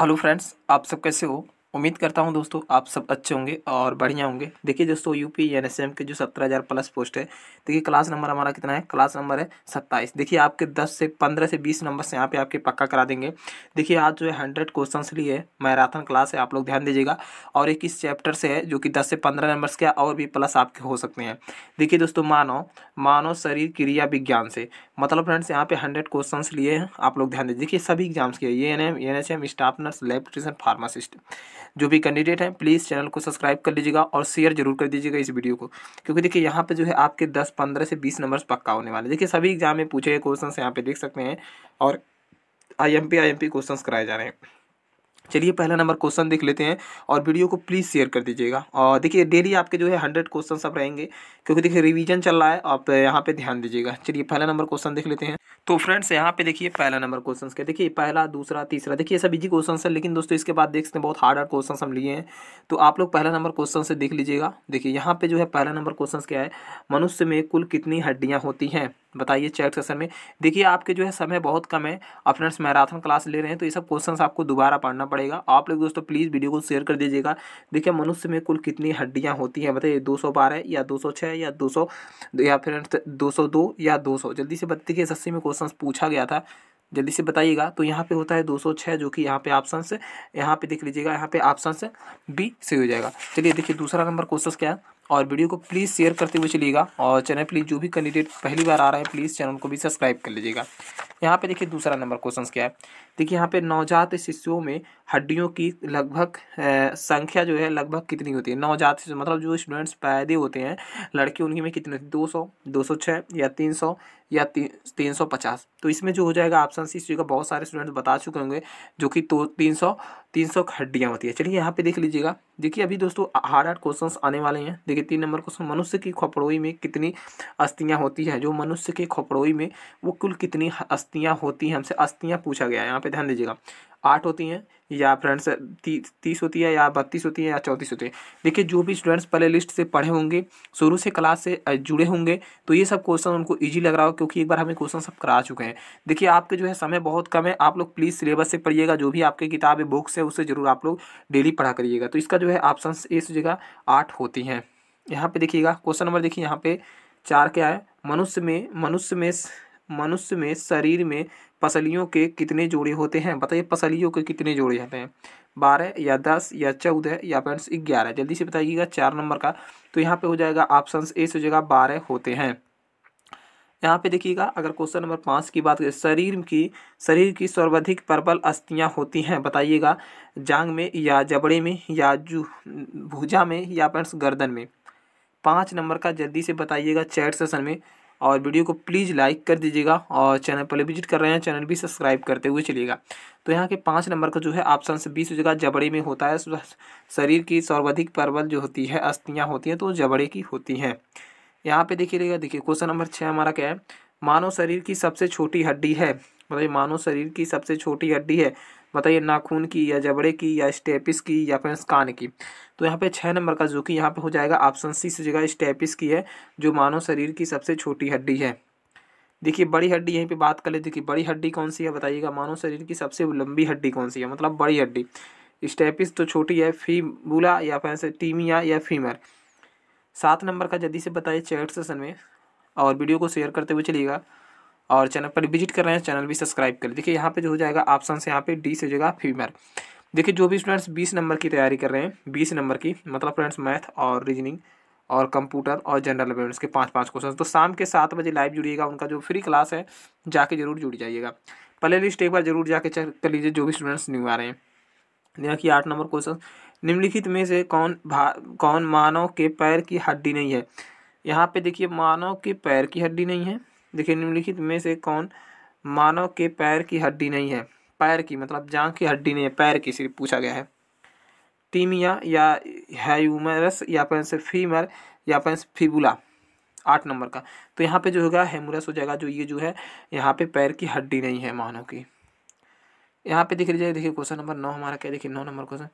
Hello friends आप सब कैसे हो? उम्मीद करता हूँ दोस्तों आप सब अच्छे होंगे और बढ़िया होंगे। देखिए दोस्तों, यूपी एन एस एम के जो सत्रह हज़ार प्लस पोस्ट है, देखिए क्लास नंबर हमारा कितना है? क्लास नंबर है सत्ताईस। देखिए आपके दस से पंद्रह से बीस नंबर से यहाँ पे आपके पक्का करा देंगे। देखिए आज जो है हंड्रेड क्वेश्चन लिए मैराथन क्लास है, आप लोग ध्यान दीजिएगा। और एक इस चैप्टर से है जो कि दस से पंद्रह नंबर के और भी प्लस आपके हो सकते हैं। देखिए दोस्तों, मानव मानव शरीर क्रिया विज्ञान से। मतलब फ्रेंड्स, यहाँ पे हंड्रेड क्वेश्चन लिए हैं, आप लोग ध्यान दीजिए। देखिए सभी एग्ज़ाम्स के ये N M, N H M staff nurse लेब्रेटिशन pharmacist. जो भी कैंडिडेट हैं प्लीज़ चैनल को सब्सक्राइब कर लीजिएगा और शेयर ज़रूर कर दीजिएगा इस वीडियो को। क्योंकि देखिए, यहाँ पे जो है आपके दस, पंद्रह से बीस नंबर्स पक्का होने वाले देखिए, सभी एग्ज़ाम में पूछे गए क्वेश्चन यहाँ पे देख सकते हैं और I M P I M P question कराए जा रहे हैं। चलिए पहला नंबर क्वेश्चन देख लेते हैं और वीडियो को प्लीज़ शेयर कर दीजिएगा। और देखिए, डेली आपके जो है हंड्रेड क्वेश्चन सब रहेंगे, क्योंकि देखिए रिवीजन चल रहा है, आप यहाँ पे ध्यान दीजिएगा। चलिए, पहला नंबर क्वेश्चन देख लेते हैं। तो फ्रेंड्स, यहाँ पे देखिए पहला नंबर क्वेश्चन के, देखिए पहला, दूसरा, तीसरा, देखिए सब इजी क्वेश्चन है, लेकिन दोस्तों इसके बाद देख सकते हैं, बहुत हार्ड हार्ड क्वेश्चन हम लिए हैं। तो आप लोग पहला नंबर क्वेश्चन से देख लीजिएगा। देखिए, यहाँ पे जो है पहला नंबर क्वेश्चन क्या है? मनुष्य में कुल कितनी हड्डियाँ होती हैं? बताइए चैट सेशन में। देखिए, आपके जो है समय बहुत कम है। और फ्रेंड्स मैराथन क्लास ले रहे हैं तो ये सब क्वेश्चन आपको दोबारा पढ़ना पड़ेगा। आप लोग दोस्तों, प्लीज़ वीडियो को शेयर कर दीजिएगा। देखिए, मनुष्य में कुल कितनी हड्डियाँ होती हैं? बताइए, दो सौ बारह या दो सौ छः या दो सौ, या फ्रेंड्स दो सौ दो या दो सौ? जल्दी से देखिए एस में क्वेश्चन पूछा गया था। जल्दी से बताइएगा। तो यहाँ पे होता है 206 जो कि यहाँ पे ऑप्शन से यहाँ पे देख लीजिएगा, यहाँ पे ऑप्शन से बी, से हो जाएगा। चलिए, देखिए, दूसरा नंबर क्वेश्चन क्या है? और वीडियो को प्लीज़ शेयर करते हुए चलिएगा और चैनल प्लीज़ जो भी कैंडिडेट पहली बार आ रहा है, प्लीज़ चैनल को भी सब्सक्राइब कर लीजिएगा। यहाँ पे देखिए दूसरा नंबर क्वेश्चन क्या है। देखिए यहाँ पे नवजात शिशुओं में हड्डियों की लगभग संख्या जो है लगभग कितनी होती है? नवजात शिशु मतलब जो स्टूडेंट्स पैदे होते हैं, लड़के उनकी में कितने दो सौ दो सौ छः या तीन सौ या तीन सौ पचास। तो इसमें जो हो जाएगा ऑप्शन सी का बहुत सारे स्टूडेंट्स बता चुके होंगे, जो कि तो तीन सौ तीन सौ हड्डियाँ होती है। चलिए यहाँ पे देख लीजिएगा। देखिए, अभी दोस्तों हार्ड हार्ड क्वेश्चंस आने वाले हैं। देखिए, तीन नंबर क्वेश्चन मनुष्य की खोपड़ोई में कितनी अस्थियाँ होती हैं? जो मनुष्य के खोपड़ोई में वो कुल कितनी अस्थियाँ होती हैं? हमसे अस्थियाँ पूछा गया है। यहाँ पे ध्यान दीजिएगा। आठ होती हैं, या फ्रेंड्स तीस होती है, या बत्तीस होती है, या चौंतीस होती है। देखिए, जो भी स्टूडेंट्स पहले लिस्ट से पढ़े होंगे, शुरू से क्लास से जुड़े होंगे तो ये सब क्वेश्चन उनको इजी लग रहा हो, क्योंकि एक बार हमें क्वेश्चन सब करा चुके हैं। देखिए, आपके जो है समय बहुत कम है, आप लोग प्लीज़ सिलेबस से पढ़िएगा, जो भी आपकी किताब है बुक्स है, उससे ज़रूर आप लोग डेली पढ़ा करिएगा। तो इसका जो है ऑप्शन इस जगह आठ होती हैं। यहाँ पर देखिएगा, क्वेश्चन नंबर देखिए, यहाँ पर चार क्या है? मनुष्य में मनुष्य में मनुष्य में, शरीर में पसलियों के कितने जोड़े होते हैं? बताइए, पसलियों के कितने जोड़े होते हैं? बारह या दस या चौदह या फ्रेंड्स ग्यारह? जल्दी से बताइएगा, चार नंबर का। तो यहाँ पे हो जाएगा ऑप्शन ए से जगह बारह होते हैं। यहाँ पे देखिएगा, अगर क्वेश्चन नंबर पाँच की बात करें, शरीर की शरीर की सर्वाधिक प्रबल अस्थियाँ होती हैं। बताइएगा, जांग में या जबड़े में या जू, भुजा में या फ्रेंड्स गर्दन में। पाँच नंबर का जल्दी से बताइएगा चैट सेशन में। और वीडियो को प्लीज़ लाइक कर दीजिएगा और चैनल पहले विज़िट कर रहे हैं, चैनल भी सब्सक्राइब करते हुए चलिएगा। तो यहाँ के पाँच नंबर का जो है ऑप्शन से बीस जगह जबड़े में होता है शरीर की सर्वाधिक प्रबल जो होती है, अस्थियाँ होती हैं तो जबड़े की होती हैं। यहाँ पे देखिएगा देखिए क्वेश्चन नंबर छः हमारा क्या है? मानव शरीर की सबसे छोटी हड्डी है। बताइए मानव शरीर की सबसे छोटी हड्डी है। बताइए नाखून की या जबड़े की या स्टेपिस की या फिर कान की। तो यहाँ पे छः नंबर का जो कि यहाँ पे हो जाएगा। ऑप्शन सी से जगह स्टेपिस की है, जो मानव शरीर की सबसे छोटी हड्डी है। देखिए, बड़ी हड्डी यहीं पे बात कर लेते कि बड़ी हड्डी कौन सी है बताइएगा? मानव शरीर की सबसे लंबी हड्डी कौन सी है? मतलब बड़ी हड्डी। स्टेपिस तो छोटी है फीबुला या फिर टीमिया या फीमर। सात नंबर का जल्दी से बताइए चैट सेशन में, और वीडियो को शेयर करते हुए चलिएगा। और चैनल पर विज़िट कर रहे हैं, चैनल भी सब्सक्राइब करें देखिए, यहाँ पे जो हो जाएगा, ऑप्शन से यहाँ पे डी से जगह फीमेल। देखिए, जो भी स्टूडेंट्स बीस नंबर की तैयारी कर रहे हैं, बीस नंबर की मतलब फ्रेंड्स, मैथ और रीजनिंग और कंप्यूटर और जनरल अवेयरनेस के पाँच पाँच क्वेश्चन तो शाम के सात बजे लाइव जुड़िएगा, उनका जो फ्री क्लास है, जाके ज़रूर जुड़ जाइएगा। प्ले लिस्ट एक बार ज़रूर जाके चेक कर लीजिए, जो भी स्टूडेंट्स न्यू आ रहे हैं। यहाँ की आठ नंबर क्वेश्चन निम्नलिखित में से कौन भा, कौन मानव के पैर की हड्डी नहीं है? यहाँ पे देखिए, मानव के पैर की हड्डी नहीं है। देखिए, निम्नलिखित में से कौन मानव के पैर की हड्डी नहीं है? पैर की मतलब जांग की हड्डी नहीं है, पैर की सिर्फ़ पूछा गया है। टीमिया या हैमरस या फिर फीमर, या फिर फिबुला, आठ नंबर का। तो यहाँ पे जो होगा हेमुरस हो जाएगा, जो ये जो है, यहाँ पे पैर की हड्डी नहीं है मानव की। यहाँ पे देख लीजिए, देखिए क्वेश्चन नंबर नौ हमारा क्या, देखिए नौ नंबर क्वेश्चन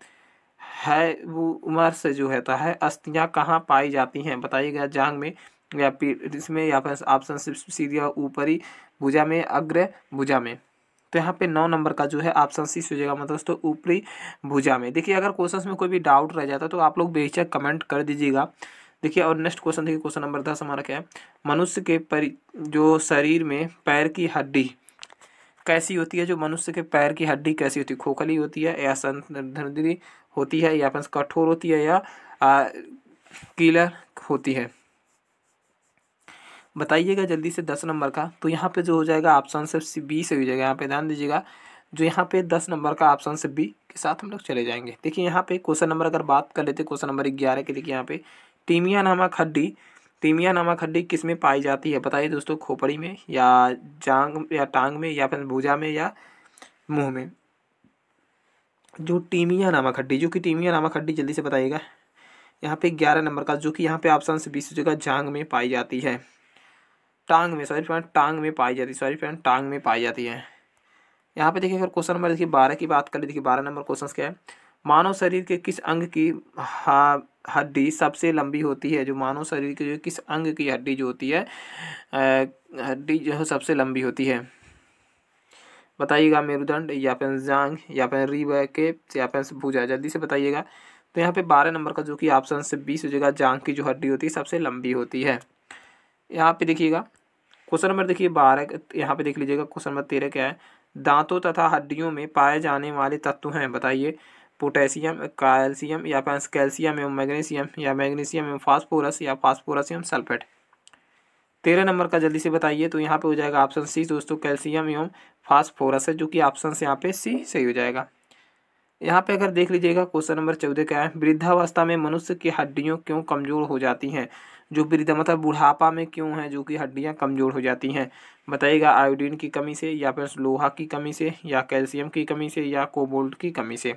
है वो उम्र से जो है है, अस्थियाँ कहाँ पाई जाती हैं? बताइएगा जांग में या पीठ इसमें या फिर ऑप्शन सीधा ऊपरी भुजा में, अग्र भुजा में। तो यहाँ पे नौ नंबर का जो है ऑप्शन सी हो जाएगा मतलब दोस्तों ऊपरी भुजा में। देखिए अगर क्वेश्चन में कोई भी डाउट रह जाता तो आप लोग बेहिचक कमेंट कर दीजिएगा। देखिए और नेक्स्ट क्वेश्चन देखिए क्वेश्चन नंबर दस हमारा क्या है? मनुष्य के परि, जो शरीर में पैर की हड्डी कैसी होती है? जो मनुष्य के पैर की हड्डी कैसी होती है? खोखली होती है या संधरी होती है या फिर कठोर होती है या कीलर होती है। बताइएगा जल्दी से दस नंबर का। तो यहाँ पे जो हो जाएगा ऑप्शन से बी से हो जाएगा। यहाँ पे ध्यान दीजिएगा, जो यहाँ पे दस नंबर का ऑप्शन से बी के साथ हम लोग चले जाएँगे। देखिए यहाँ पे क्वेश्चन नंबर अगर बात कर लेते, क्वेश्चन नंबर ग्यारह के, देखिए यहाँ पे, टीमिया नामक हड्डी, टीमिया नामक हड्डी किसमें पाई जाती है? बताइए दोस्तों, खोपड़ी में या जांग या टांग में या फिर भूजा में या मुँह में? जो टीमिया नामक हड्डी, जो कि टीमिया नामक हड्डी, जल्दी से बताइएगा। यहाँ पे ग्यारह नंबर का, जो कि यहाँ पे ऑप्शन से बीस जगह जांग में पाई जाती है। टांग में सॉरी फ्रेंड टांग में पाई जाती है सॉरी फ्रेंड टांग में पाई जाती है। यहाँ पे देखिए, अगर क्वेश्चन नंबर देखिए, बारह की बात करें, देखिए, बारह नंबर क्वेश्चन क्या है? मानव शरीर के किस अंग की हड्डी सबसे लंबी होती है? जो मानव शरीर के जो किस अंग की हड्डी जो होती है हड्डी जो है, सबसे लंबी होती है। बताइएगा मेरुदंड, या फिर जांग या फिर के, या फिर भुजा, जल्दी से बताइएगा। तो यहाँ पे बारह नंबर का जो कि ऑप्शन से बीस हो जाएगा, जांग की जो हड्डी होती है, सबसे लंबी होती है। यहाँ पे देखिएगा, क्वेश्चन नंबर देखिए बारह, यहाँ पे देख लीजिएगा क्वेश्चन नंबर तेरह क्या है? दांतों तथा हड्डियों में पाए जाने वाले तत्व हैं, बताइए। पोटेशियम, कैल्शियम, या फिर कैल्शियम एवं मैग्नीशियम, या मैग्नीशियम एवं फास्फोरस, या फास्फोरस एवं सल्फेट। तेरह नंबर का जल्दी से बताइए तो यहाँ पे हो जाएगा ऑप्शन सी दोस्तों, कैल्शियम एवं फास्फोरस है, जो कि ऑप्शन यहाँ पे सी सही हो जाएगा। यहाँ पे अगर देख लीजिएगा क्वेश्चन नंबर चौदह क्या है? वृद्धावस्था में मनुष्य की हड्डियों क्यों कमज़ोर हो जाती हैं? जो वृद्ध मतलब बुढ़ापा में क्यों है, जो कि हड्डियाँ कमज़ोर हो जाती हैं? बताइएगा, आयोडीन की कमी से, या फिर लोहा की कमी से, या कैल्शियम की कमी से, या कोबोल्ट की कमी से?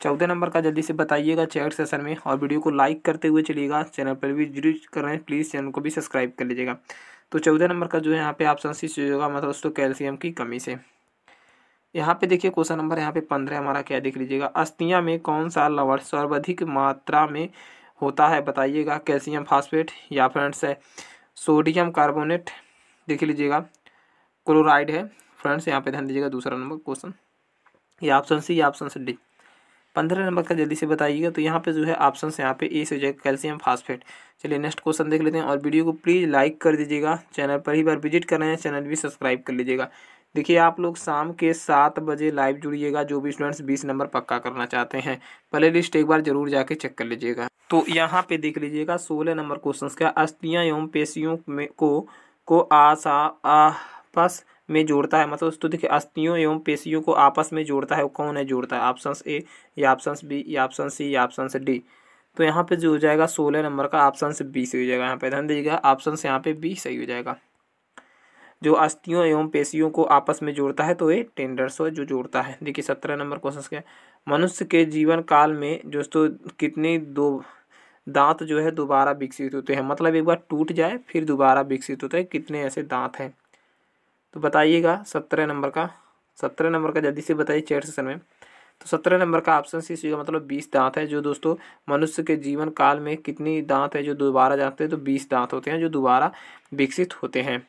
चौदह नंबर का जल्दी से बताइएगा चैट सेशन में, और वीडियो को लाइक करते हुए चलिएगा, चैनल पर भी ज़रूर कर रहे हैं, प्लीज़ चैनल को भी सब्सक्राइब कर लीजिएगा। तो चौदह नंबर का जो है, यहाँ पे ऑप्शन सी होगा मतलब दोस्तों, कैल्शियम की कमी से। यहाँ पे देखिए, क्वेश्चन नंबर यहाँ पे पंद्रह हमारा, क्या देख लीजिएगा? अस्थियाँ में कौन सा लवण सर्वाधिक मात्रा में होता है, बताइएगा कैल्शियम फास्फेट या फ्रेंड्स है सोडियम कार्बोनेट, देख लीजिएगा। क्लोराइड है, फ्रेंड्स, यहाँ पे ध्यान दीजिएगा दूसरा नंबर क्वेश्चन। या ऑप्शन सी या ऑप्शन डी। पंद्रह नंबर का जल्दी से बताइएगा तो यहाँ पे जो है ऑप्शन यहाँ पे ए से हो जाएगा कैल्शियम फास्फेट। चलिए नेक्स्ट क्वेश्चन देख लेते हैं और वीडियो को प्लीज़ लाइक कर दीजिएगा। चैनल पर ही बार विज़िट कर रहे हैं, चैनल भी सब्सक्राइब कर लीजिएगा। देखिए, आप लोग शाम के सात बजे लाइव जुड़िएगा, जो भी स्टूडेंट्स बीस नंबर पक्का करना चाहते हैं। प्ले लिस्ट एक बार ज़रूर जाके चेक कर लीजिएगा। तो यहाँ पे देख लीजिएगा सोलह नंबर क्वेश्चन का अस्थियाँ एवं पेशियों में को को आशा आपस में जोड़ता है। मतलब तो देखिए, अस्थियों एवं पेशियों को आपस में जोड़ता है, वो कौन है जोड़ता है? ऑप्शन ए या ऑप्शन बी या ऑप्शन सी या ऑप्शन डी तो यहाँ पे जो हो जाएगा सोलह नंबर का ऑप्शन बी सही हो जाएगा। यहाँ पे ध्यान दीजिएगा ऑप्शन यहाँ पे बी सही हो जाएगा। जो अस्थियों एवं पेशियों को आपस में जोड़ता है तो ये टेंडर्स जो जोड़ता है। देखिए, सत्रह नंबर क्वेश्चन क्या मनुष्य के जीवन काल में, दोस्तों, कितनी दो दांत जो है दोबारा विकसित होते हैं। मतलब एक बार टूट जाए, फिर दोबारा विकसित होते हैं। कितने ऐसे दांत हैं? तो बताइएगा सत्रह नंबर का, सत्रह नंबर का जल्दी से बताइए चैट सेशन में। तो सत्रह नंबर का ऑप्शन सी का मतलब बीस दांत है। जो दोस्तों, मनुष्य के जीवन काल में कितनी दांत है जो दोबारा जाते हैं तो बीस दांत होते हैं जो दोबारा विकसित होते हैं।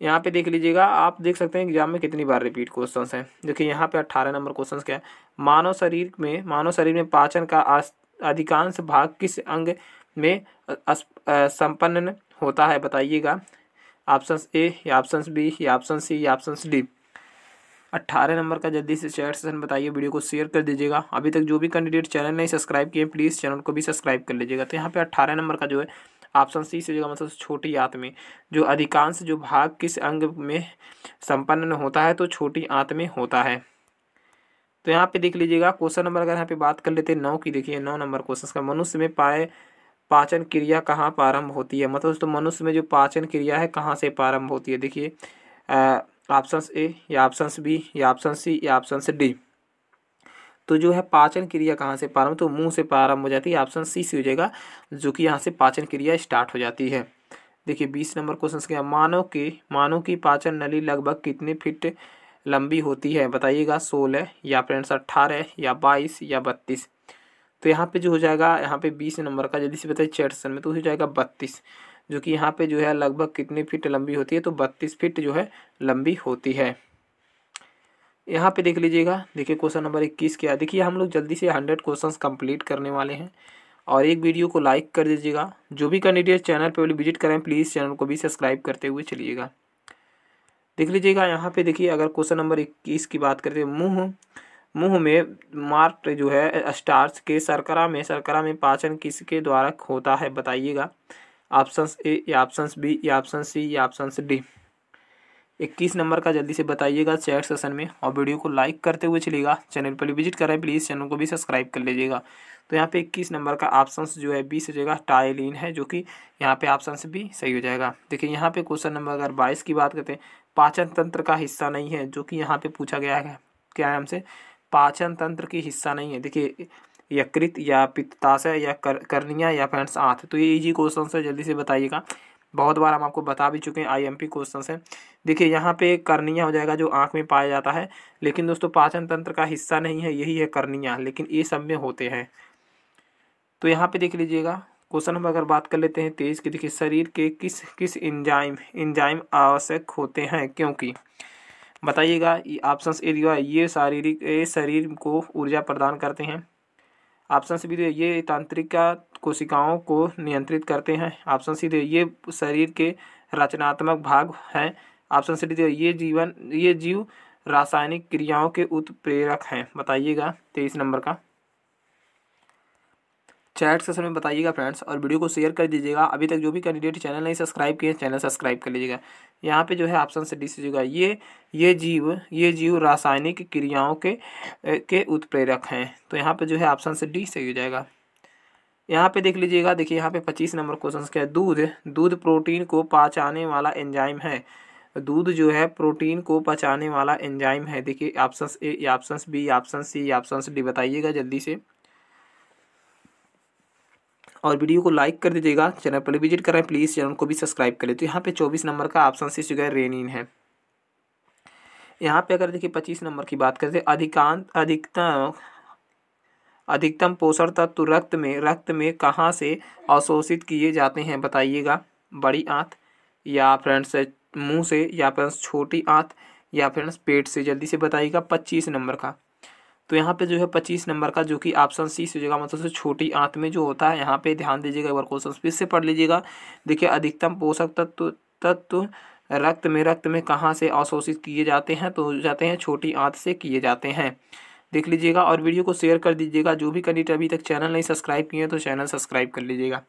यहाँ पे देख लीजिएगा, आप देख सकते हैं एग्ज़ाम में कितनी बार रिपीट क्वेश्चंस हैं। देखिए, यहाँ पे अट्ठारह नंबर क्वेश्चंस क्या है? मानव शरीर में, मानव शरीर में पाचन का अधिकांश भाग किस अंग में संपन्न होता है, बताइएगा। ऑप्शन ए या ऑप्शन बी या ऑप्शन सी या ऑप्शन डी अट्ठारह नंबर का जल्दी से चैट सेशन बताइए वीडियो को शेयर कर दीजिएगा। अभी तक जो भी कैंडिडेट चैनल नहीं सब्सक्राइब किए प्लीज़ चैनल को भी सब्सक्राइब कर लीजिएगा। तो यहाँ पे अट्ठारह नंबर का जो है ऑप्शन सी से जगह मतलब छोटी आंत में, जो अधिकांश जो भाग किस अंग में संपन्न होता है तो छोटी आंत में होता है। तो यहाँ पे देख लीजिएगा, क्वेश्चन नंबर अगर यहाँ पे बात कर लेते हैं, नौ की, देखिए नौ नंबर क्वेश्चन का, मनुष्य में पाए पाचन क्रिया कहाँ प्रारंभ होती है? मतलब दोस्तों मनुष्य में जो पाचन क्रिया है, कहाँ से प्रारंभ होती है? देखिए ऑप्शन ए या ऑप्शन बी या ऑप्शन सी या ऑप्शन डी तो जो है पाचन क्रिया कहाँ से प्रारंभ तो मुँह से प्रारंभ हो जाती है ऑप्शन सी से हो जाएगा, जो कि यहाँ से पाचन क्रिया स्टार्ट हो जाती है। देखिए बीस नंबर क्वेश्चन क्या मानव के, मानव की पाचन नली लगभग कितने फिट लंबी होती है, बताइएगा सोलह या फ्रेंड्स अट्ठारह या बाईस या बत्तीस। तो यहाँ पे जो हो जाएगा, यहाँ पे बीस नंबर का जल्दी से बताइए चैट सेशन में तो हो जाएगा बत्तीस, जो कि यहाँ पे जो है लगभग कितनी फीट लंबी होती है तो बत्तीस फीट जो है लंबी होती है। यहाँ पे देख लीजिएगा, देखिए क्वेश्चन नंबर इक्कीस क्या देखिए, हम लोग जल्दी से हंड्रेड क्वेश्चन कंप्लीट करने वाले हैं और एक वीडियो को लाइक कर दीजिएगा। जो भी कैंडिडेट चैनल पे विज़िट करें प्लीज़ चैनल को भी सब्सक्राइब करते हुए चलिएगा। देख लीजिएगा, यहाँ पे देखिए, अगर क्वेश्चन नंबर इक्कीस की बात करते हैं मुँह, मुँह में मार्क जो है स्टार्च के सरकरा में सरकरा में पाचन किसके द्वारा होता है, बताइएगा। ऑप्शन ए या ऑप्शन बी या ऑप्शन सी या ऑप्शन डी इक्कीस नंबर का जल्दी से बताइएगा चैट सेशन में, और वीडियो को लाइक करते हुए चलिएगा। चैनल पर विज़िट करें प्लीज़ चैनल को भी सब्सक्राइब कर लीजिएगा। तो यहाँ पे इक्कीस नंबर का ऑप्शन जो है बी से टाइलिन है, जो कि यहाँ पे ऑप्शन भी सही हो जाएगा। देखिए, यहाँ पे क्वेश्चन नंबर अगर बाईस की बात करते हैं पाचन तंत्र का हिस्सा नहीं है जो कि यहाँ पे पूछा गया है क्या है हमसे? पाचन तंत्र की हिस्सा नहीं है। देखिए यकृत या पित्ताशय या कर, करनिया या फ्रेंड्स आंत। तो ये इजी क्वेश्चन है जल्दी से बताइएगा। बहुत बार हम आपको बता भी चुके हैं आईएमपी क्वेश्चन से देखिए यहाँ पे कर्निया हो जाएगा जो आँख में पाया जाता है। लेकिन दोस्तों पाचन तंत्र का हिस्सा नहीं है यही है कर्निया। लेकिन ये सब में होते हैं। तो यहाँ पे देख लीजिएगा क्वेश्चन नंबर अगर बात कर लेते हैं तेईस की देखिए शरीर के किस किस इंजाइम इंजाइम आवश्यक होते हैं? क्योंकि बताइएगा ऑप्शन ए दिया, ये शारीरिक ये शरीर को ऊर्जा प्रदान करते हैं। ऑप्शन सी भी ये तांत्रिका कोशिकाओं को नियंत्रित करते हैं। ऑप्शन सी दे ये शरीर के रचनात्मक भाग हैं। ऑप्शन सी डी ये जीवन, ये जीव रासायनिक क्रियाओं के उत्प्रेरक हैं। बताइएगा तेईस नंबर का। चैट सेशन में बताइएगा फ्रेंड्स और वीडियो को शेयर कर दीजिएगा। अभी तक जो भी कैंडिडेट चैनल नहीं सब्सक्राइब किए चैनल सब्सक्राइब कर लीजिएगा। यहाँ पे जो है ऑप्शन से डी सीजिएगा ये ये जीव ये जीव रासायनिक क्रियाओं के के उत्प्रेरक हैं। तो यहाँ पे जो है ऑप्शन से डी सही हो जाएगा। यहाँ पे देख लीजिएगा, देखिए यहाँ पे पच्चीस नंबर क्वेश्चन क्या है। दूध दूध प्रोटीन को पचाने वाला एंजाइम है। दूध जो है प्रोटीन को पचाने वाला एंजाइम है। देखिए option A option B option C option D. बताइएगा जल्दी से। और वीडियो को लाइक कर दीजिएगा। चैनल पर विज़िट करें प्लीज़ चैनल को भी सब्सक्राइब करें तो यहाँ पे चौबीस नंबर का ऑप्शन सी जो है रेनिन है। यहाँ पे अगर देखिए पच्चीस नंबर की बात करते अधिकांत अधिकतम अधिकतम पोषण तत्व रक्त में रक्त में कहाँ से अवशोषित किए जाते हैं बताइएगा। बड़ी आंत, या फ्रेंड्स मुँह से, या फ्रेंड्स छोटी आंत, या फ्रेंड्स पेट से, जल्दी से बताइएगा। पच्चीस नंबर का। तो यहाँ पे जो है पच्चीस नंबर का जो कि ऑप्शन सी से जगह मतलब छोटी आंत में जो होता है, यहाँ पे ध्यान दीजिएगा एक बार क्वेश्चन फिर से पढ़ लीजिएगा। देखिए, अधिकतम पोषक तत्व तत्व रक्त में रक्त में कहाँ से अवशोषित किए जाते हैं? तो जाते हैं छोटी आंत से किए जाते हैं। देख लीजिएगा और वीडियो को शेयर कर दीजिएगा। जो भी कैंडिडेट अभी तक चैनल नहीं सब्सक्राइब किए हैं तो चैनल सब्सक्राइब कर लीजिएगा।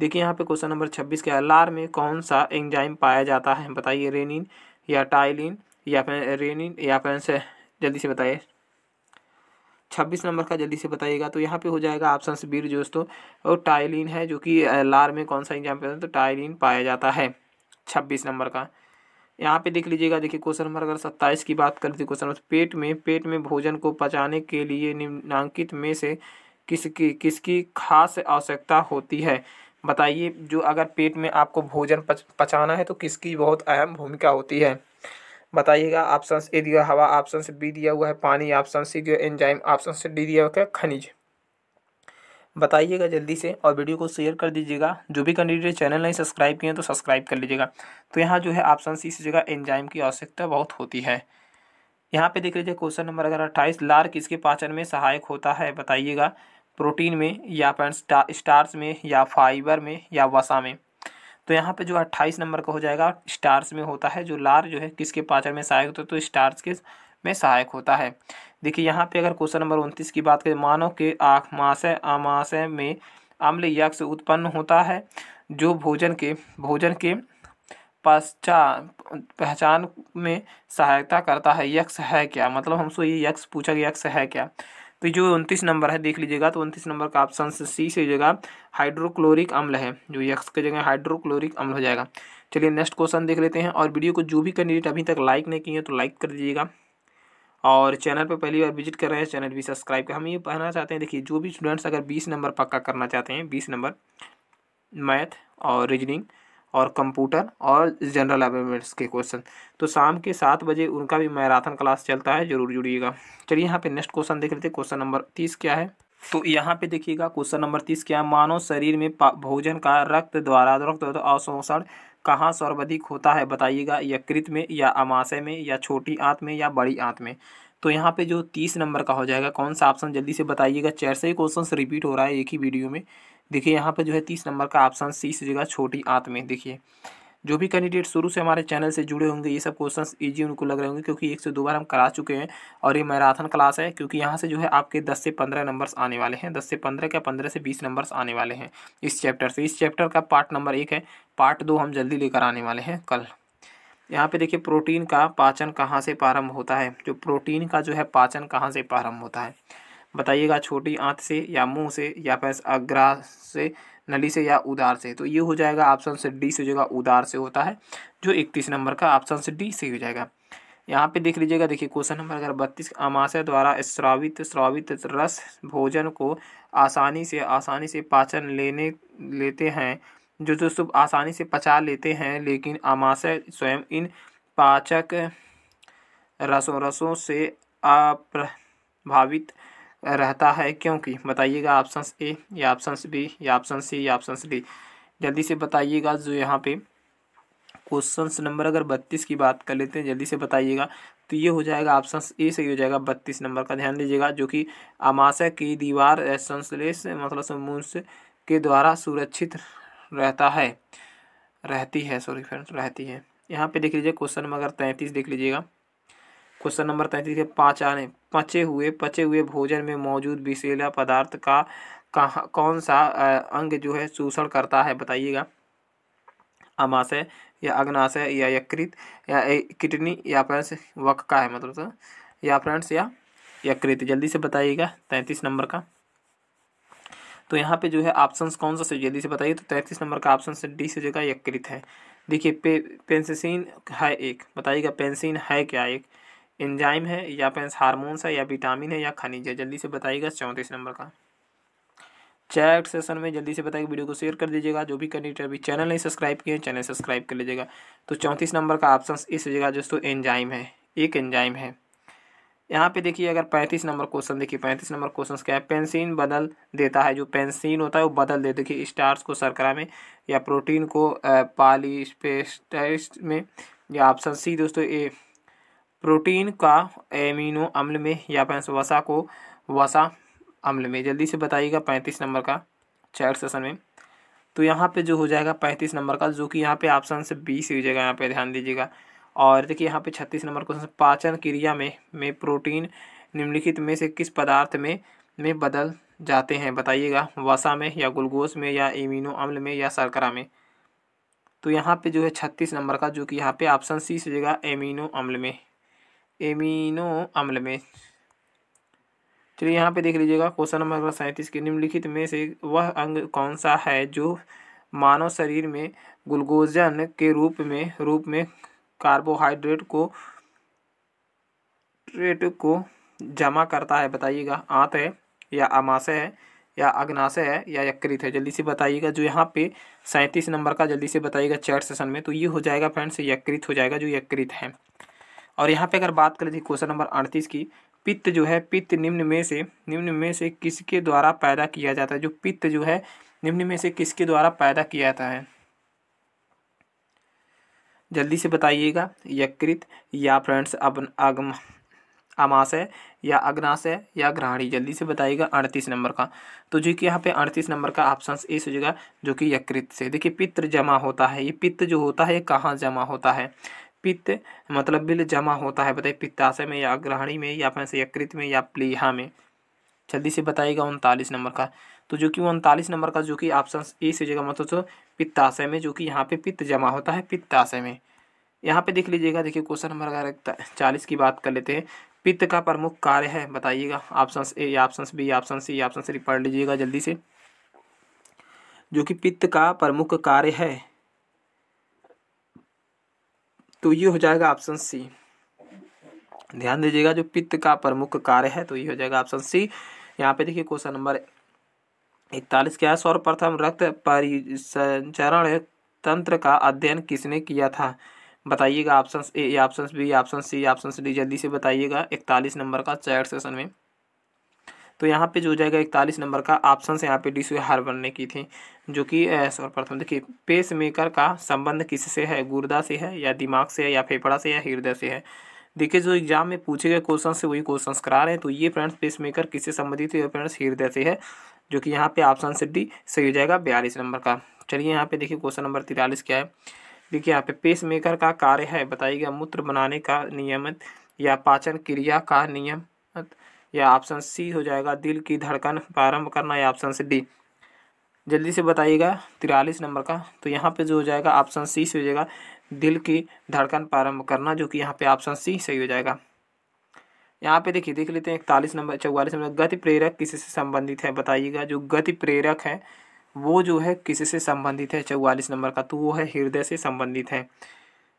देखिए, यहाँ पे क्वेश्चन नंबर छब्बीस के अलार में कौन सा एंजाइम पाया जाता है? बताइए रेनिन या टाइलिन या फिर रेनिन या फिर जल्दी से बताइए। छब्बीस नंबर का जल्दी से बताइएगा तो यहाँ पे हो जाएगा ऑप्शन बी दोस्तों। और टाइलिन है जो कि लार में कौन सा एग्ज़ाम तो टाइलिन पाया जाता है छब्बीस नंबर का। यहाँ पे देख लीजिएगा देखिए क्वेश्चन नंबर अगर सत्ताईस की बात करते क्वेश्चन नंबर पेट में पेट में भोजन को पचाने के लिए निम्नांकित में से किसकी किसकी खास आवश्यकता होती है? बताइए जो अगर पेट में आपको भोजन पच, पचाना है तो किसकी बहुत अहम भूमिका होती है? बताइएगा ऑप्शन ए दिया हवा ऑप्शन बी दिया हुआ है, पानी ऑप्शन सी दिया एंजाइम ऑप्शन से डी दिया हुआ है, खनिज। बताइएगा जल्दी से और वीडियो को शेयर कर दीजिएगा। जो भी कैंडिडेट चैनल नहीं सब्सक्राइब किए हैं तो सब्सक्राइब कर लीजिएगा। तो यहाँ जो है ऑप्शन सी से जगह एंजाइम की आवश्यकता बहुत होती है। यहाँ पे देख लीजिए क्वेश्चन नंबर अगर अट्ठाईस लार किसके पाचन में सहायक होता है, बताइएगा। प्रोटीन में या फिर स्टार्च में या फाइबर में या वसा में। तो यहाँ पे जो अट्ठाईस नंबर का हो जाएगा स्टार्स में होता है, जो लार जो है, किसके पाचन में सहायक होता है तो स्टार्स के में सहायक होता है। देखिए, यहाँ पे अगर क्वेश्चन नंबर उनतीस की बात करें मानव के आमाशय आमाशय में अम्ल यक्ष उत्पन्न होता है, जो भोजन के भोजन के पश्चा, पहचान में सहायता करता है। यक्ष है क्या? मतलब हमसे ये यक्ष पूछा गया, यक्ष है क्या? तो जो उनतीस नंबर है, देख लीजिएगा तो उनतीस नंबर का ऑप्शन सी से जगह हाइड्रोक्लोरिक अम्ल है, जो यक्स के जगह हाइड्रोक्लोरिक अम्ल हो जाएगा। चलिए नेक्स्ट क्वेश्चन देख लेते हैं, और वीडियो को जो भी कैंडिडेट अभी तक लाइक नहीं किए तो लाइक कर दीजिएगा। और चैनल पर पहली बार विज़िट कर रहे हैं चैनल भी सब्सक्राइब कर, हम ये कहना चाहते हैं, देखिए, जो भी स्टूडेंट्स अगर बीस नंबर पक्का करना चाहते हैं, बीस नंबर मैथ और रीजनिंग और कंप्यूटर और जनरल अवेयरनेस के क्वेश्चन तो शाम के सात बजे उनका भी मैराथन क्लास चलता है, ज़रूर जुड़िएगा। चलिए यहाँ पे नेक्स्ट क्वेश्चन देख लेते हैं। क्वेश्चन नंबर तीस क्या है? तो यहाँ पे देखिएगा क्वेश्चन नंबर तीस क्या है? मानव शरीर में भोजन का रक्त द्वारा रक्त अवशोषण कहाँ सर्वाधिक होता है, बताइएगा। यकृत में, या अमाशय में, या छोटी आंत में, या बड़ी आंत में। तो यहाँ पे जो तीस नंबर का हो जाएगा, कौन सा ऑप्शन जल्दी से बताइएगा। चार से ही क्वेश्चन रिपीट हो रहा है एक ही वीडियो में। देखिए, यहाँ पे जो है तीस नंबर का ऑप्शन सी से जगह छोटी आंत में देखिए। जो भी कैंडिडेट शुरू से हमारे चैनल से जुड़े होंगे, ये सब क्वेश्चंस इजी उनको लग रहे होंगे, क्योंकि एक से दो बार हम करा चुके हैं और ये मैराथन क्लास है, क्योंकि यहाँ से जो है आपके दस से पंद्रह नंबर्स आने वाले हैं। दस से पंद्रह क्या पंद्रह से बीस नंबर्स आने वाले हैं इस चैप्टर से। इस चैप्टर का पार्ट नंबर एक है पार्ट दो हम जल्दी लेकर आने वाले हैं कल। यहाँ पे देखिए प्रोटीन का पाचन कहाँ से प्रारंभ होता है? जो प्रोटीन का जो है पाचन कहाँ से प्रारंभ होता है? बताइएगा छोटी आंत से या मुँह से या फिर अग्रा से, नली से या उदार से। तो ये हो जाएगा ऑप्शन से डी से हो जाएगा उदार से होता है, जो इकतीस नंबर का ऑप्शन से डी से हो जाएगा। यहाँ पे देख लीजिएगा, देखिए क्वेश्चन नंबर अगर बत्तीस अमाशय द्वारा स्रावित स्रावित रस भोजन को आसानी से आसानी से पाचन लेने, लेते हैं। जो जो सब आसानी से पचा लेते हैं, लेकिन आमाशय स्वयं इन पाचक रसों रसों से अप्रभावित रहता है, क्योंकि बताइएगा ऑप्शन ए या ऑप्शन बी या ऑप्शन सी या ऑप्शन डी जल्दी से बताइएगा जो यहाँ पे क्वेश्चन नंबर अगर बत्तीस की बात कर लेते हैं, जल्दी से बताइएगा तो ये हो जाएगा ऑप्शन ए से हो जाएगा बत्तीस नंबर का। ध्यान दीजिएगा, जो कि अमाशय की दीवार संश्लेष मतलब समूह के द्वारा सुरक्षित रहता है। रहती है सॉरी फ्रेंड्स रहती है। यहाँ पे देख लीजिए क्वेश्चन नंबर तैंतीस देख लीजिएगा। क्वेश्चन नंबर तैंतीस है पाचाने पचे हुए पचे हुए भोजन में मौजूद विषैला पदार्थ का कहाँ कौन सा अंग जो है शोषण करता है, बताइएगा। अमाशय या अग्नाशय या यकृत, या किडनी, या फ्रेंड्स वक का है मतलब या फ्रेंड्स, या यकृत, जल्दी से बताइएगा, तैंतीस नंबर का। तो यहाँ पे जो है ऑप्शन कौन सा से जल्दी से बताइए तो तैंतीस नंबर का ऑप्शन से डी से जगह यकृत है। देखिए, पे पेंसिन है एक, बताइएगा पेंसिन है क्या एक? एंजाइम है, या पेंस हार्मोन्स है, या विटामिन है, या खनिज है, जल्दी से बताइएगा चौंतीस नंबर का। चैट सेशन में जल्दी से बताइए वीडियो को शेयर कर दीजिएगा, जो भी कैंडिडेट अभी चैनल नहीं सब्सक्राइब किए चैनल सब्सक्राइब कर लीजिएगा। तो चौंतीस नंबर का ऑप्शन इस जगह दोस्तों एंजाइम है, एक एंजाइम है। यहाँ पे देखिए, अगर पैंतीस नंबर क्वेश्चन देखिए पैंतीस नंबर क्वेश्चन क्या है? पेंसिन बदल देता है, जो पेंसिन होता है, वो बदल दे देखिए स्टार्स को सरकरा में, या प्रोटीन को पॉलीस्पेस्टाइस्ट में, या ऑप्शन सी दोस्तों ए प्रोटीन का एमिनो अम्ल में या पैंस, वसा को, वसा अम्ल में। जल्दी से बताइएगा पैंतीस नंबर का चैट सेशन में। तो यहाँ पे जो हो जाएगा पैंतीस नंबर का, जो कि यहाँ पे ऑप्शन से बीस हो जाएगा, यहाँ पे ध्यान दीजिएगा। और देखिए यहाँ पे छत्तीस नंबर क्वेश्चन पाचन क्रिया में में प्रोटीन निम्नलिखित में से किस पदार्थ में में बदल जाते हैं, बताइएगा। वसा में या ग्लूकोज में या इम्यूनो अम्ल में या शर्करा में। तो यहाँ पे जो है छत्तीस नंबर का, जो कि यहाँ पे ऑप्शन सी से जगह एमिनो अम्ल में। एमिनो अम्ल में। चलिए यहाँ पे देख लीजिएगा, क्वेश्चन नंबर सैंतीस के निम्नलिखित में से वह अंग कौन सा है जो मानव शरीर में ग्लूकोजन के रूप में रूप में कार्बोहाइड्रेट को, ट्रेट को जमा करता है? बताइएगा। आंत है या अमाशय है या अग्नाशय है या यकृत है? जल्दी से बताइएगा। जो यहाँ पे सैंतीस नंबर का जल्दी से बताइएगा चैट सेशन में तो ये हो जाएगा फ्रेंड्स, यकृत हो जाएगा जो यकृत है। और यहाँ पे अगर बात करें थी क्वेश्चन नंबर अड़तीस की, पित्त जो है, पित्त निम्न में से, निम्न में से किसके द्वारा पैदा किया जाता है? जो पित्त जो है, निम्न में से किसके द्वारा पैदा किया जाता है? जल्दी से बताइएगा। यकृत या फ्रेंड्स अब अगम अमाशय या अग्नाशय या ग्रहणी जल्दी से बताइएगा अड़तीस नंबर का। तो जो कि यहाँ पे अड़तीस नंबर का ऑप्शन ए जाएगा जो कि यकृत से। देखिए पित्र जमा होता है। ये पित्त जो होता है, ये कहाँ जमा होता है? पित्त मतलब बिल जमा होता है, बताइए, पित्ताशय में या ग्रहणी में या फिर यकृत में या प्लीहा में? जल्दी से बताइएगा उनतालीस नंबर का। तो जो कि उनतालीस नंबर का जो कि ऑप्शन ए से जगह मतलब तो पित्ताशय में जो कि यहाँ पे पित्त जमा होता है, पित्ताशय में। यहाँ पे देख लीजिएगा, देखिए क्वेश्चन नंबर अगर चालीस की बात कर लेते हैं। पित्त का प्रमुख कार्य है, बताइएगा। Option A option B option C option C पढ़ लीजिएगा जल्दी से। जो कि पित्त का प्रमुख कार्य है तो ये हो जाएगा ऑप्शन सी ध्यान दीजिएगा जो पित्त का प्रमुख कार्य है तो ये हो जाएगा ऑप्शन सी यहाँ पे देखिए क्वेश्चन नंबर इकतालीस क्या है? सर्वप्रथम रक्त परिसंचरण तंत्र का अध्ययन किसने किया था? बताइएगा option A option B option C option D जल्दी से बताइएगा। इकतालीस नंबर का चैट सेशन में। तो यहाँ पे जो हो जाएगा इकतालीस नंबर का ऑप्शन यहाँ पे डी हार बनने की थी, जो कि सर्वप्रथम देखिए पेस मेकर का संबंध किससे है? गुर्दा से है या दिमाग से है या फेफड़ा से या हृदय से है? देखिए, जो एग्ज़ाम में पूछे गए क्वेश्चन से वही क्वेश्चन करा रहे हैं तो ये फ्रेंड्स पेस मेकर किससे संबंधित है? फ्रेंड्स हृदय से है, जो कि यहाँ पे ऑप्शन से डी सही हो जाएगा बयालीस नंबर का। चलिए, यहाँ पे देखिए क्वेश्चन नंबर तिरालीस क्या है? देखिए, यहाँ पे पेस मेकर का कार्य है बताइएगा मूत्र बनाने का नियमित या पाचन क्रिया का नियम। या ऑप्शन सी हो जाएगा। दिल की धड़कन प्रारंभ करना या ऑप्शन डी जल्दी से बताइएगा तिरालीस नंबर का। तो यहाँ पे जो हो जाएगा ऑप्शन सी से हो जाएगा। दिल की धड़कन प्रारंभ करना, जो कि यहाँ पे ऑप्शन सी सही हो जाएगा। यहाँ पे देखिए, देख लेते हैं, इकतालीस नंबर, चौवालीस नंबर। गति प्रेरक किसी से संबंधित है, बताइएगा। जो गति प्रेरक है, वो जो है किसी से संबंधित है चौवालीस नंबर का? तो वो है हृदय से संबंधित है।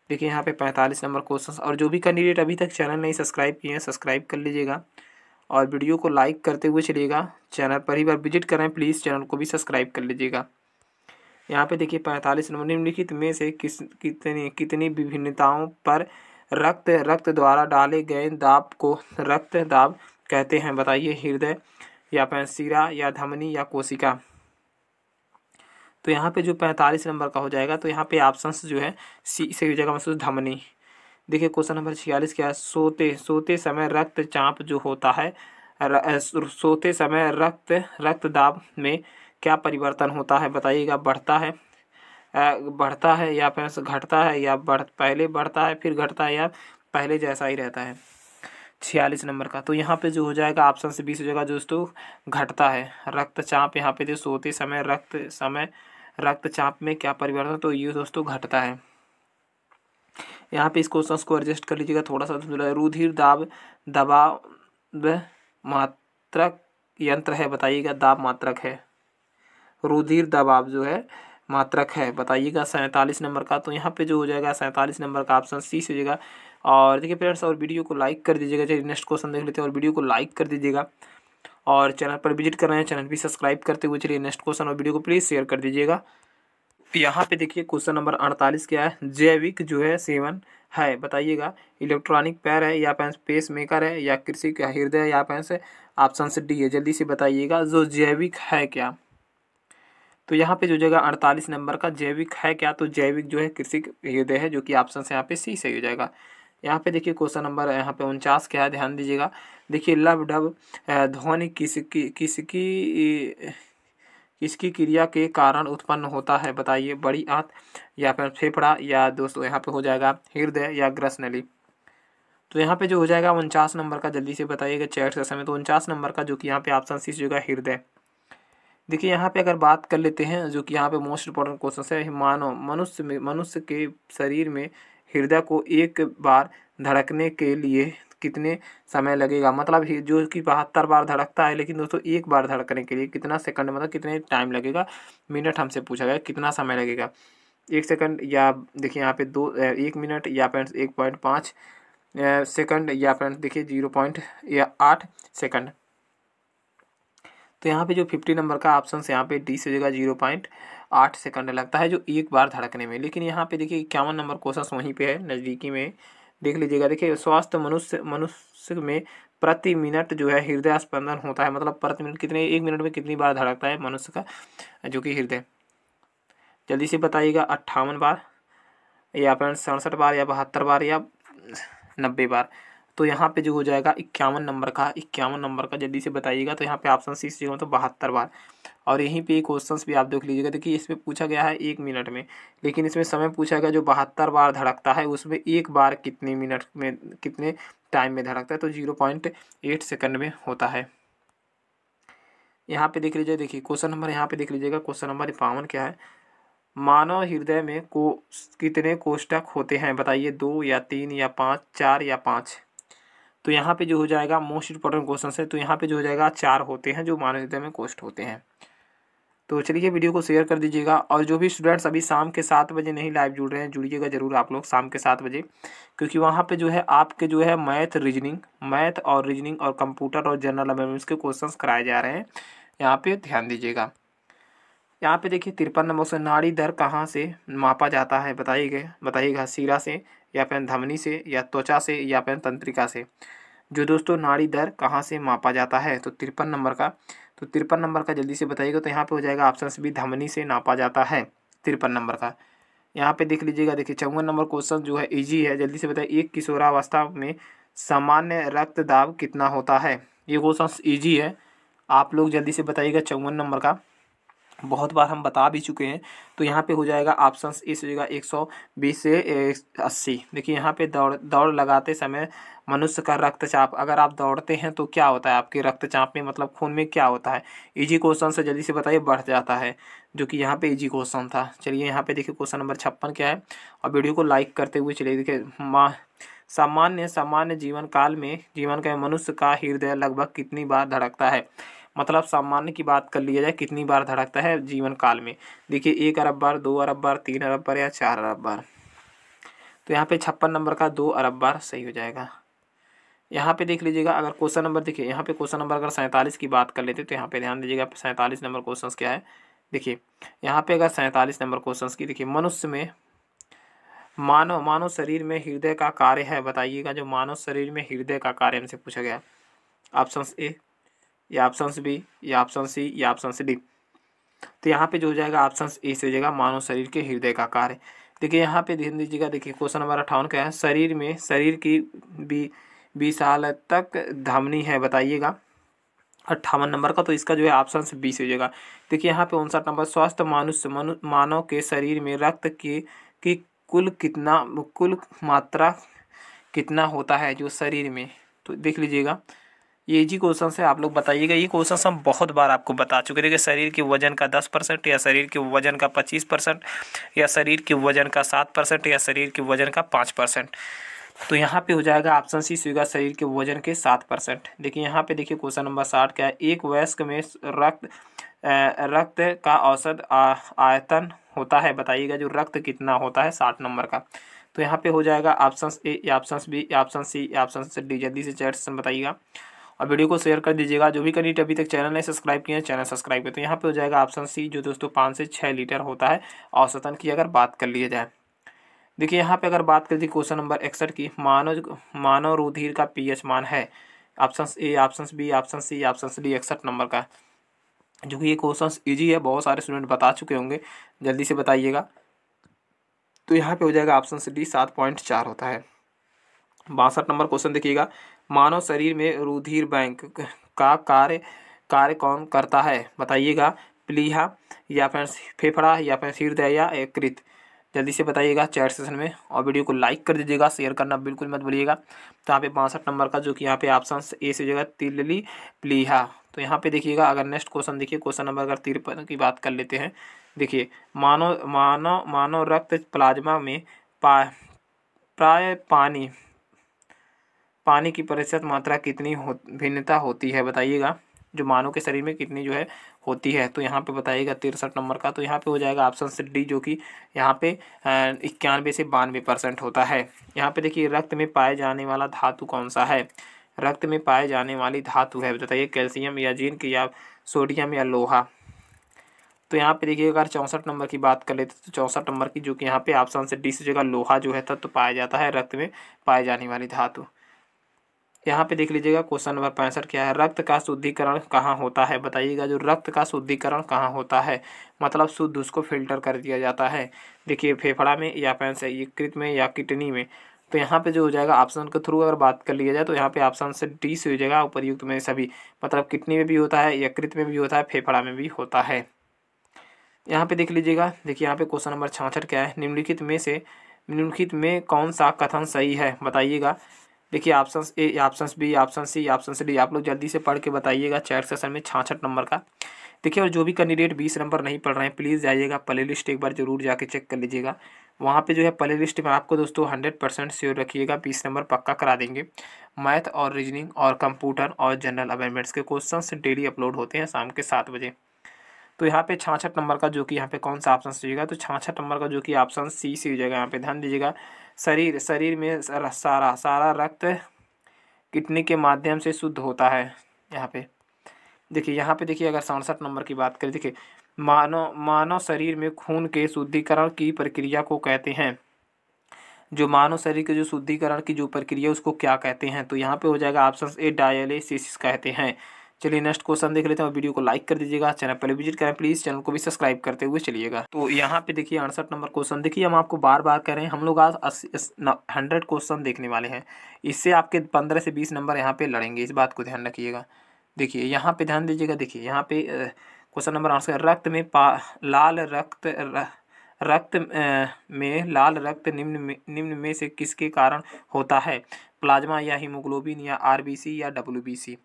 देखिए, यहाँ पे पैंतालीस नंबर क्वेश्चन और जो भी कैंडिडेट अभी तक चैनल नहीं सब्सक्राइब किए हैं सब्सक्राइब कर लीजिएगा। और वीडियो को लाइक करते हुए चलिएगा। चैनल पर ही बार विज़िट करें, प्लीज़ चैनल को भी सब्सक्राइब कर लीजिएगा। यहाँ पे देखिए, पैंतालीस नंबर निम्नलिखित में से किस, कितनी कितनी विभिन्नताओं पर रक्त रक्त द्वारा डाले गए दाब को रक्त दाब कहते हैं, बताइए हृदय या पैंसीरा या धमनी या कोशिका। तो यहाँ पे जो पैंतालीस नंबर का हो जाएगा तो यहाँ पे ऑप्शन जो है, सी से हो जाएगा मतलब धमनी। देखिए क्वेश्चन नंबर छियालीस क्या है? सोते सोते समय रक्त चाप जो होता है र, सोते समय रक्त रक्तदाब में क्या परिवर्तन होता है बताइएगा? बढ़ता है बढ़ता है या फिर घटता है या बढ़ पहले बढ़ता है फिर घटता है या पहले जैसा ही रहता है? छियालीस नंबर का। तो यहाँ पे जो हो जाएगा ऑप्शन से बीस हो जाएगा दोस्तों घटता है। रक्तचाप यहाँ पे जो सोते समय रक्त समय रक्तचाप में क्या परिवर्तन? तो ये दोस्तों घटता है। यहाँ पे इस क्वेश्चन को एडजस्ट कर लीजिएगा, थोड़ा सा रुधिर दाब, दबाव मात्रक यंत्र है, बताइएगा दाब मात्रक है। रुधिर दबाव जो है, मात्रक है, बताइएगा सैंतालीस नंबर का। तो यहाँ पे जो हो जाएगा सैंतालीस नंबर का ऑप्शन सी से हो जाएगा। और देखिए फ्रेंड्स और वीडियो को लाइक कर दीजिएगा चलिए नेक्स्ट क्वेश्चन देख लेते हैं, और वीडियो को लाइक कर दीजिएगा। और चैनल पर विज़िट कर रहे हैं चैनल भी सब्सक्राइब करते हुए चलिए नेक्स्ट क्वेश्चन और वीडियो को प्लीज़ शेयर कर दीजिएगा। यहाँ पे देखिए क्वेश्चन नंबर अड़तालीस क्या है? जैविक जो है सेवन है। बताइएगा, इलेक्ट्रॉनिक पैर है या पेंस, पेस मेकर है या कृषि का हृदय या पेंस ऑप्शन से डी है। जल्दी से बताइएगा, जो जैविक है क्या? तो यहाँ पे जो जगह अड़तालीस नंबर का जैविक है क्या? तो जैविक जो है कृषि हृदय है, जो कि ऑप्शन से यहाँ पे सी सही हो जाएगा। यहाँ पे देखिए क्वेश्चन नंबर यहाँ पे उनचास क्या है? ध्यान दीजिएगा। देखिए लब डब ध्वनि किसकी किसकी किसकी क्रिया के कारण उत्पन्न होता है, बताइए। बड़ी आंत या फिर फेफड़ा या दोस्तों, यहाँ पे हो जाएगा हृदय या ग्रस नली। तो यहाँ पे जो हो जाएगा उनचास नंबर का जल्दी से बताइएगा चैट से समय तो उनचास नंबर का जो कि यहाँ पे ऑप्शन सी जो हृदय। देखिए, यहाँ पे अगर बात कर लेते हैं, जो कि यहाँ पे मोस्ट इंपॉर्टेंट क्वेश्चन है, मानव, मनुष्य में, मनुष्य के शरीर में हृदय को एक बार धड़कने के लिए कितने समय लगेगा? मतलब जो कि बहत्तर बार धड़कता है, लेकिन दोस्तों एक बार धड़कने के लिए कितना सेकंड मतलब कितने टाइम लगेगा? मिनट हमसे पूछा गया, कितना समय लगेगा? एक सेकंड, या देखिए यहाँ पे दो एक मिनट, या पॉइंट एक पॉइंट पाँच सेकंड, या पॉइंट देखिए ज़ीरो पॉइंट, या आठ सेकंड। तो यहाँ पे जो फिफ्टी नंबर का ऑप्शन यहाँ पे डी से जगह ज़ीरो पॉइंट आठ सेकंड लगता है जो एक बार धड़कने में। लेकिन यहाँ पे देखिए इक्यावन नंबर क्वेश्चन वहीं पे है, नज़दीकी में। देख लीजिएगा, देखिए स्वास्थ्य मनुष्य मनुष्य में प्रति मिनट जो है हृदय स्पंदन होता है मतलब प्रति मिनट कितने, एक मिनट में कितनी बार धड़कता है मनुष्य का, जो कि हृदय। जल्दी से बताइएगा, अट्ठावन बार या फिर सड़सठ बार या बहत्तर बार या नब्बे बार। तो यहाँ पे जो हो जाएगा इक्यावन नंबर का, इक्यावन नंबर का जल्दी से बताइएगा तो यहाँ पे ऑप्शन सी सी से तो बहत्तर बार। और यहीं पे क्वेश्चंस भी आप देख लीजिएगा, देखिए इसमें पूछा गया है एक मिनट में, लेकिन इसमें समय पूछा गया जो बहत्तर बार धड़कता है, उसमें एक बार कितने मिनट में, कितने टाइम में धड़कता है तो ज़ीरो पॉइंट एट सेकंड में होता है। यहाँ पे देख लीजिए, देखिए क्वेश्चन नंबर यहाँ पे देख लीजिएगा क्वेश्चन नंबर बावन क्या है? मानव हृदय में को, कितने कोष्टक होते हैं, बताइए, दो या तीन या पाँच, चार या पाँच? तो यहाँ पे जो हो जाएगा मोस्ट इंपॉर्टेंट क्वेश्चन है तो यहाँ पे जो हो जाएगा चार होते हैं, जो मानव हृदय में कोष्ट होते हैं। तो चलिए वीडियो को शेयर कर दीजिएगा, और जो भी स्टूडेंट्स अभी शाम के सात बजे नहीं लाइव जुड़ रहे हैं, जुड़िएगा ज़रूर आप लोग शाम के सात बजे, क्योंकि वहाँ पे जो है, आपके जो है मैथ रीजनिंग मैथ और रीजनिंग और कंप्यूटर और जनरल अवेयरनेस के क्वेश्चंस कराए जा रहे हैं। यहाँ पे ध्यान दीजिएगा। यहाँ पे देखिए तिरपन नंबर से नाड़ी दर कहाँ से मापा जाता है बताइएगा बताइएगा, सीरा से। या फिर धमनी से, या त्वचा से, या फिर तंत्रिका से। जो दोस्तों नाड़ी दर कहाँ से मापा जाता है तो तिरपन नंबर का। तो तिरपन नंबर का जल्दी से बताइएगा तो यहाँ पे हो जाएगा ऑप्शन भी धमनी से नापा जाता है, तिरपन नंबर का। यहाँ पे देख लीजिएगा, देखिए चौवन नंबर क्वेश्चन जो है इजी है, जल्दी से बताइए, एक किशोरावस्था में सामान्य रक्त दाब कितना होता है? ये क्वेश्चन इजी है, आप लोग जल्दी से बताइएगा चौवन नंबर का। बहुत बार हम बता भी चुके हैं तो यहाँ पे हो जाएगा ऑप्शन ए से जाएगा एक सौ बीस से अस्सी। देखिए, यहाँ पे दौड़ दौड़ लगाते समय मनुष्य का रक्तचाप, अगर आप दौड़ते हैं तो क्या होता है आपके रक्तचाप में मतलब खून में क्या होता है? इजी क्वेश्चन से जल्दी से बताइए, बढ़ जाता है, जो कि यहाँ पे इजी क्वेश्चन था। चलिए, यहाँ पे देखिए क्वेश्चन नंबर छप्पन क्या है? और वीडियो को लाइक करते हुए चलिए, देखिए, माँ, सामान्य सामान्य जीवन काल में, जीवन का मनुष्य का हृदय लगभग कितनी बार धड़कता है? मतलब सामान्य की बात कर लिया जाए, कितनी बार धड़कता है जीवन काल में? देखिए, एक अरब बार, दो अरब बार, तीन अरब बार या चार अरब बार। तो यहाँ पे छप्पन नंबर का दो अरब बार सही हो जाएगा। यहाँ पे देख लीजिएगा, अगर क्वेश्चन नंबर देखिए, यहाँ पे क्वेश्चन नंबर अगर सैंतालीस की बात कर लेते तो यहाँ पे ध्यान दीजिएगा, सैंतालीस नंबर क्वेश्चन क्या है? देखिए, यहाँ पे अगर सैंतालीस नंबर क्वेश्चन की, देखिए, मनुष्य में मानव मानव शरीर में हृदय का कार्य है, बताइएगा, जो मानव शरीर में हृदय का कार्य हमसे पूछा गया। ऑप्शन ए या ऑप्शन बी या ऑप्शन सी या ऑप्शन डी तो यहाँ पे जो हो जाएगा ऑप्शन ए से हो जाएगा, मानव शरीर के हृदय का कार्य देखिए, यहाँ पे ध्यान दीजिएगा, देखिए क्वेश्चन नंबर अट्ठावन क्या है। शरीर में, शरीर की बीस साल तक धमनी है, बताइएगा। अट्ठावन नंबर का तो इसका जो है ऑप्शन बी से हो जाएगा। देखिए, यहाँ पे उनसठ नंबर, स्वस्थ मनुष्य, मनु, मानव के शरीर में रक्त के, की कुल कितना, कुल मात्रा कितना होता है जो शरीर में? तो देख लीजिएगा। ये जी क्वेश्चन है आप लोग बताइएगा। ये क्वेश्चन हम बहुत बार आपको बता चुके थे कि शरीर के वज़न का दस परसेंट या शरीर के वज़न का पच्चीस परसेंट या शरीर के वज़न का सात परसेंट या शरीर के वज़न का पाँच परसेंट। तो यहाँ पे हो जाएगा ऑप्शन सी, स्वीकार शरीर के वज़न के सात परसेंट। देखिए, यहाँ पे देखिए क्वेश्चन नंबर साठ क्या है। एक वयस्क में रक्त रक्त का औसत आयतन होता है। बताइएगा जो रक्त कितना होता है, साठ नंबर का। तो यहाँ पे हो जाएगा option A option B option C option D. जल्दी से चैट बताइएगा। और वीडियो को शेयर कर दीजिएगा। जो भी कैंडिडेट अभी तक चैनल नहीं सब्सक्राइब किए चैनल सब्सक्राइब करें तो यहाँ पर हो जाएगा ऑप्शन सी, जो दोस्तों पाँच से छः लीटर होता है। औसतन की अगर बात कर लिया जाए, देखिए यहाँ पे अगर बात कर करें क्वेश्चन नंबर इकसठ की, मानव मानव रुधिर का पीएच मान है। Option A option B option C option D, इकसठ नंबर का। जो कि ये क्वेश्चन इजी है, बहुत सारे स्टूडेंट बता चुके होंगे। जल्दी से बताइएगा। तो यहाँ पे हो जाएगा ऑप्शन डी, सात पॉइंट चार होता है। बासठ नंबर क्वेश्चन देखिएगा। मानव शरीर में रुधिर बैंक का कार्य कार्य कौन करता है? बताइएगा। प्लीहा या फिर फेफड़ा या फिर हृदय या यकृत। जल्दी से बताइएगा चैट सेशन में और वीडियो को लाइक कर दीजिएगा, शेयर करना बिल्कुल मत भूलिएगा। तो यहाँ पे बासठ नंबर का जो कि यहाँ पे ऑप्शन ए से जगह तिलली प्लीहा। तो यहाँ पे देखिएगा, अगर नेक्स्ट क्वेश्चन देखिए, क्वेश्चन नंबर अगर तिरपन की बात कर लेते हैं, देखिए, मानव मानव मानव रक्त प्लाज्मा में पा, प्राय पानी पानी की प्रतिशत मात्रा कितनी हो, भिन्नता होती है, बताइएगा। जो मानव के शरीर में कितनी जो है, होती है तो यहाँ पे बताइएगा तिरसठ नंबर का तो यहाँ पे हो जाएगा ऑप्शन से डी जो कि यहाँ पे इक्यानवे से बानवे परसेंट होता है। यहाँ पे देखिए, रक्त में पाए जाने वाला धातु कौन सा है? रक्त में पाए जाने वाली धातु है, बताइए, कैल्शियम या जिंक या सोडियम या लोहा? तो यहाँ पे देखिए, अगर चौंसठ नंबर की बात कर लेते तो चौंसठ नंबर की जो कि यहाँ पे ऑप्शन से डी से जगह लोहा जो है तत्व तो पाया जाता है रक्त में पाए जाने वाली धातु। यहाँ पे देख लीजिएगा क्वेश्चन नंबर पैंसठ क्या है? रक्त का शुद्धिकरण कहाँ होता है? बताइएगा, जो रक्त का शुद्धिकरण कहाँ होता है? मतलब शुद्ध उसको फ़िल्टर कर दिया जाता है। देखिए, फेफड़ा में या पैंस यकृत में या किडनी में तो यहाँ पे जो हो जाएगा ऑप्शन के थ्रू अगर बात कर लिया जाए तो यहाँ पे ऑप्शन से डी से हो जाएगा उपरयुक्त में सभी। मतलब किडनी में भी होता है यकृत में भी होता है, फेफड़ा में भी होता है। यहाँ पे देख लीजिएगा, देखिए यहाँ पे क्वेश्चन नंबर छाछठ क्या है? निम्नलिखित में से, निम्नलिखित में कौन सा कथन सही है? बताइएगा। देखिए option A option B option C option D आप लोग जल्दी से पढ़ के बताइएगा चैट सेशन में छाछठ नंबर का। देखिए, और जो भी कैंडिडेट बीस नंबर नहीं पढ़ रहे हैं प्लीज़ जाइएगा प्ले लिस्ट एक बार ज़रूर जाके चेक कर लीजिएगा। वहाँ पे जो है प्ले लिस्ट में आपको दोस्तों हंड्रेड परसेंट श्योर रखिएगा, बीस नंबर पक्का करा देंगे। मैथ और रीजनिंग और कंप्यूटर और जनरल अवेयरमेंट्स के क्वेश्चन डेली अपलोड होते हैं शाम के सात बजे। तो यहाँ पे छाछठ नंबर का जो कि यहाँ पे कौन सा ऑप्शन दीजिएगा तो छाछठ नंबर का जो कि ऑप्शन सी सी हो जाएगा यहाँ पे। ध्यान दीजिएगा शरीर शरीर में सारा सारा रक्त किडनी के माध्यम से शुद्ध होता है, यहाँ पे। देखिए, यहाँ पे देखिए, अगर सड़सठ नंबर की बात करें, देखिए, मानव मानव शरीर में खून के शुद्धिकरण की प्रक्रिया को कहते हैं। जो मानव शरीर के जो शुद्धिकरण की जो प्रक्रिया उसको क्या कहते हैं? तो यहाँ पे हो जाएगा ऑप्शन ए डायलिसिस कहते हैं। चलिए नेक्स्ट क्वेश्चन देख लेते हैं और वीडियो को लाइक कर दीजिएगा। चैनल पहले विज़िट करें प्लीज़ चैनल को भी सब्सक्राइब करते हुए चलिएगा। तो यहाँ पे देखिए अड़सठ नंबर क्वेश्चन देखिए हम आपको बार बार कह रहे हैं, हम लोग आज हंड्रेड क्वेश्चन देखने वाले हैं। इससे आपके पंद्रह से बीस नंबर यहाँ पे लड़ेंगे, इस बात को ध्यान रखिएगा। देखिए, यहाँ पे ध्यान दीजिएगा, देखिए, यहाँ पे क्वेश्चन नंबर आंसर रक्त में पा, लाल रक्त रक्त में लाल रक्त निम्न में निम्न में से किसके कारण होता है? प्लाज्मा या हीमोग्लोबिन या आरबीसी या डब्ल्यूबीसी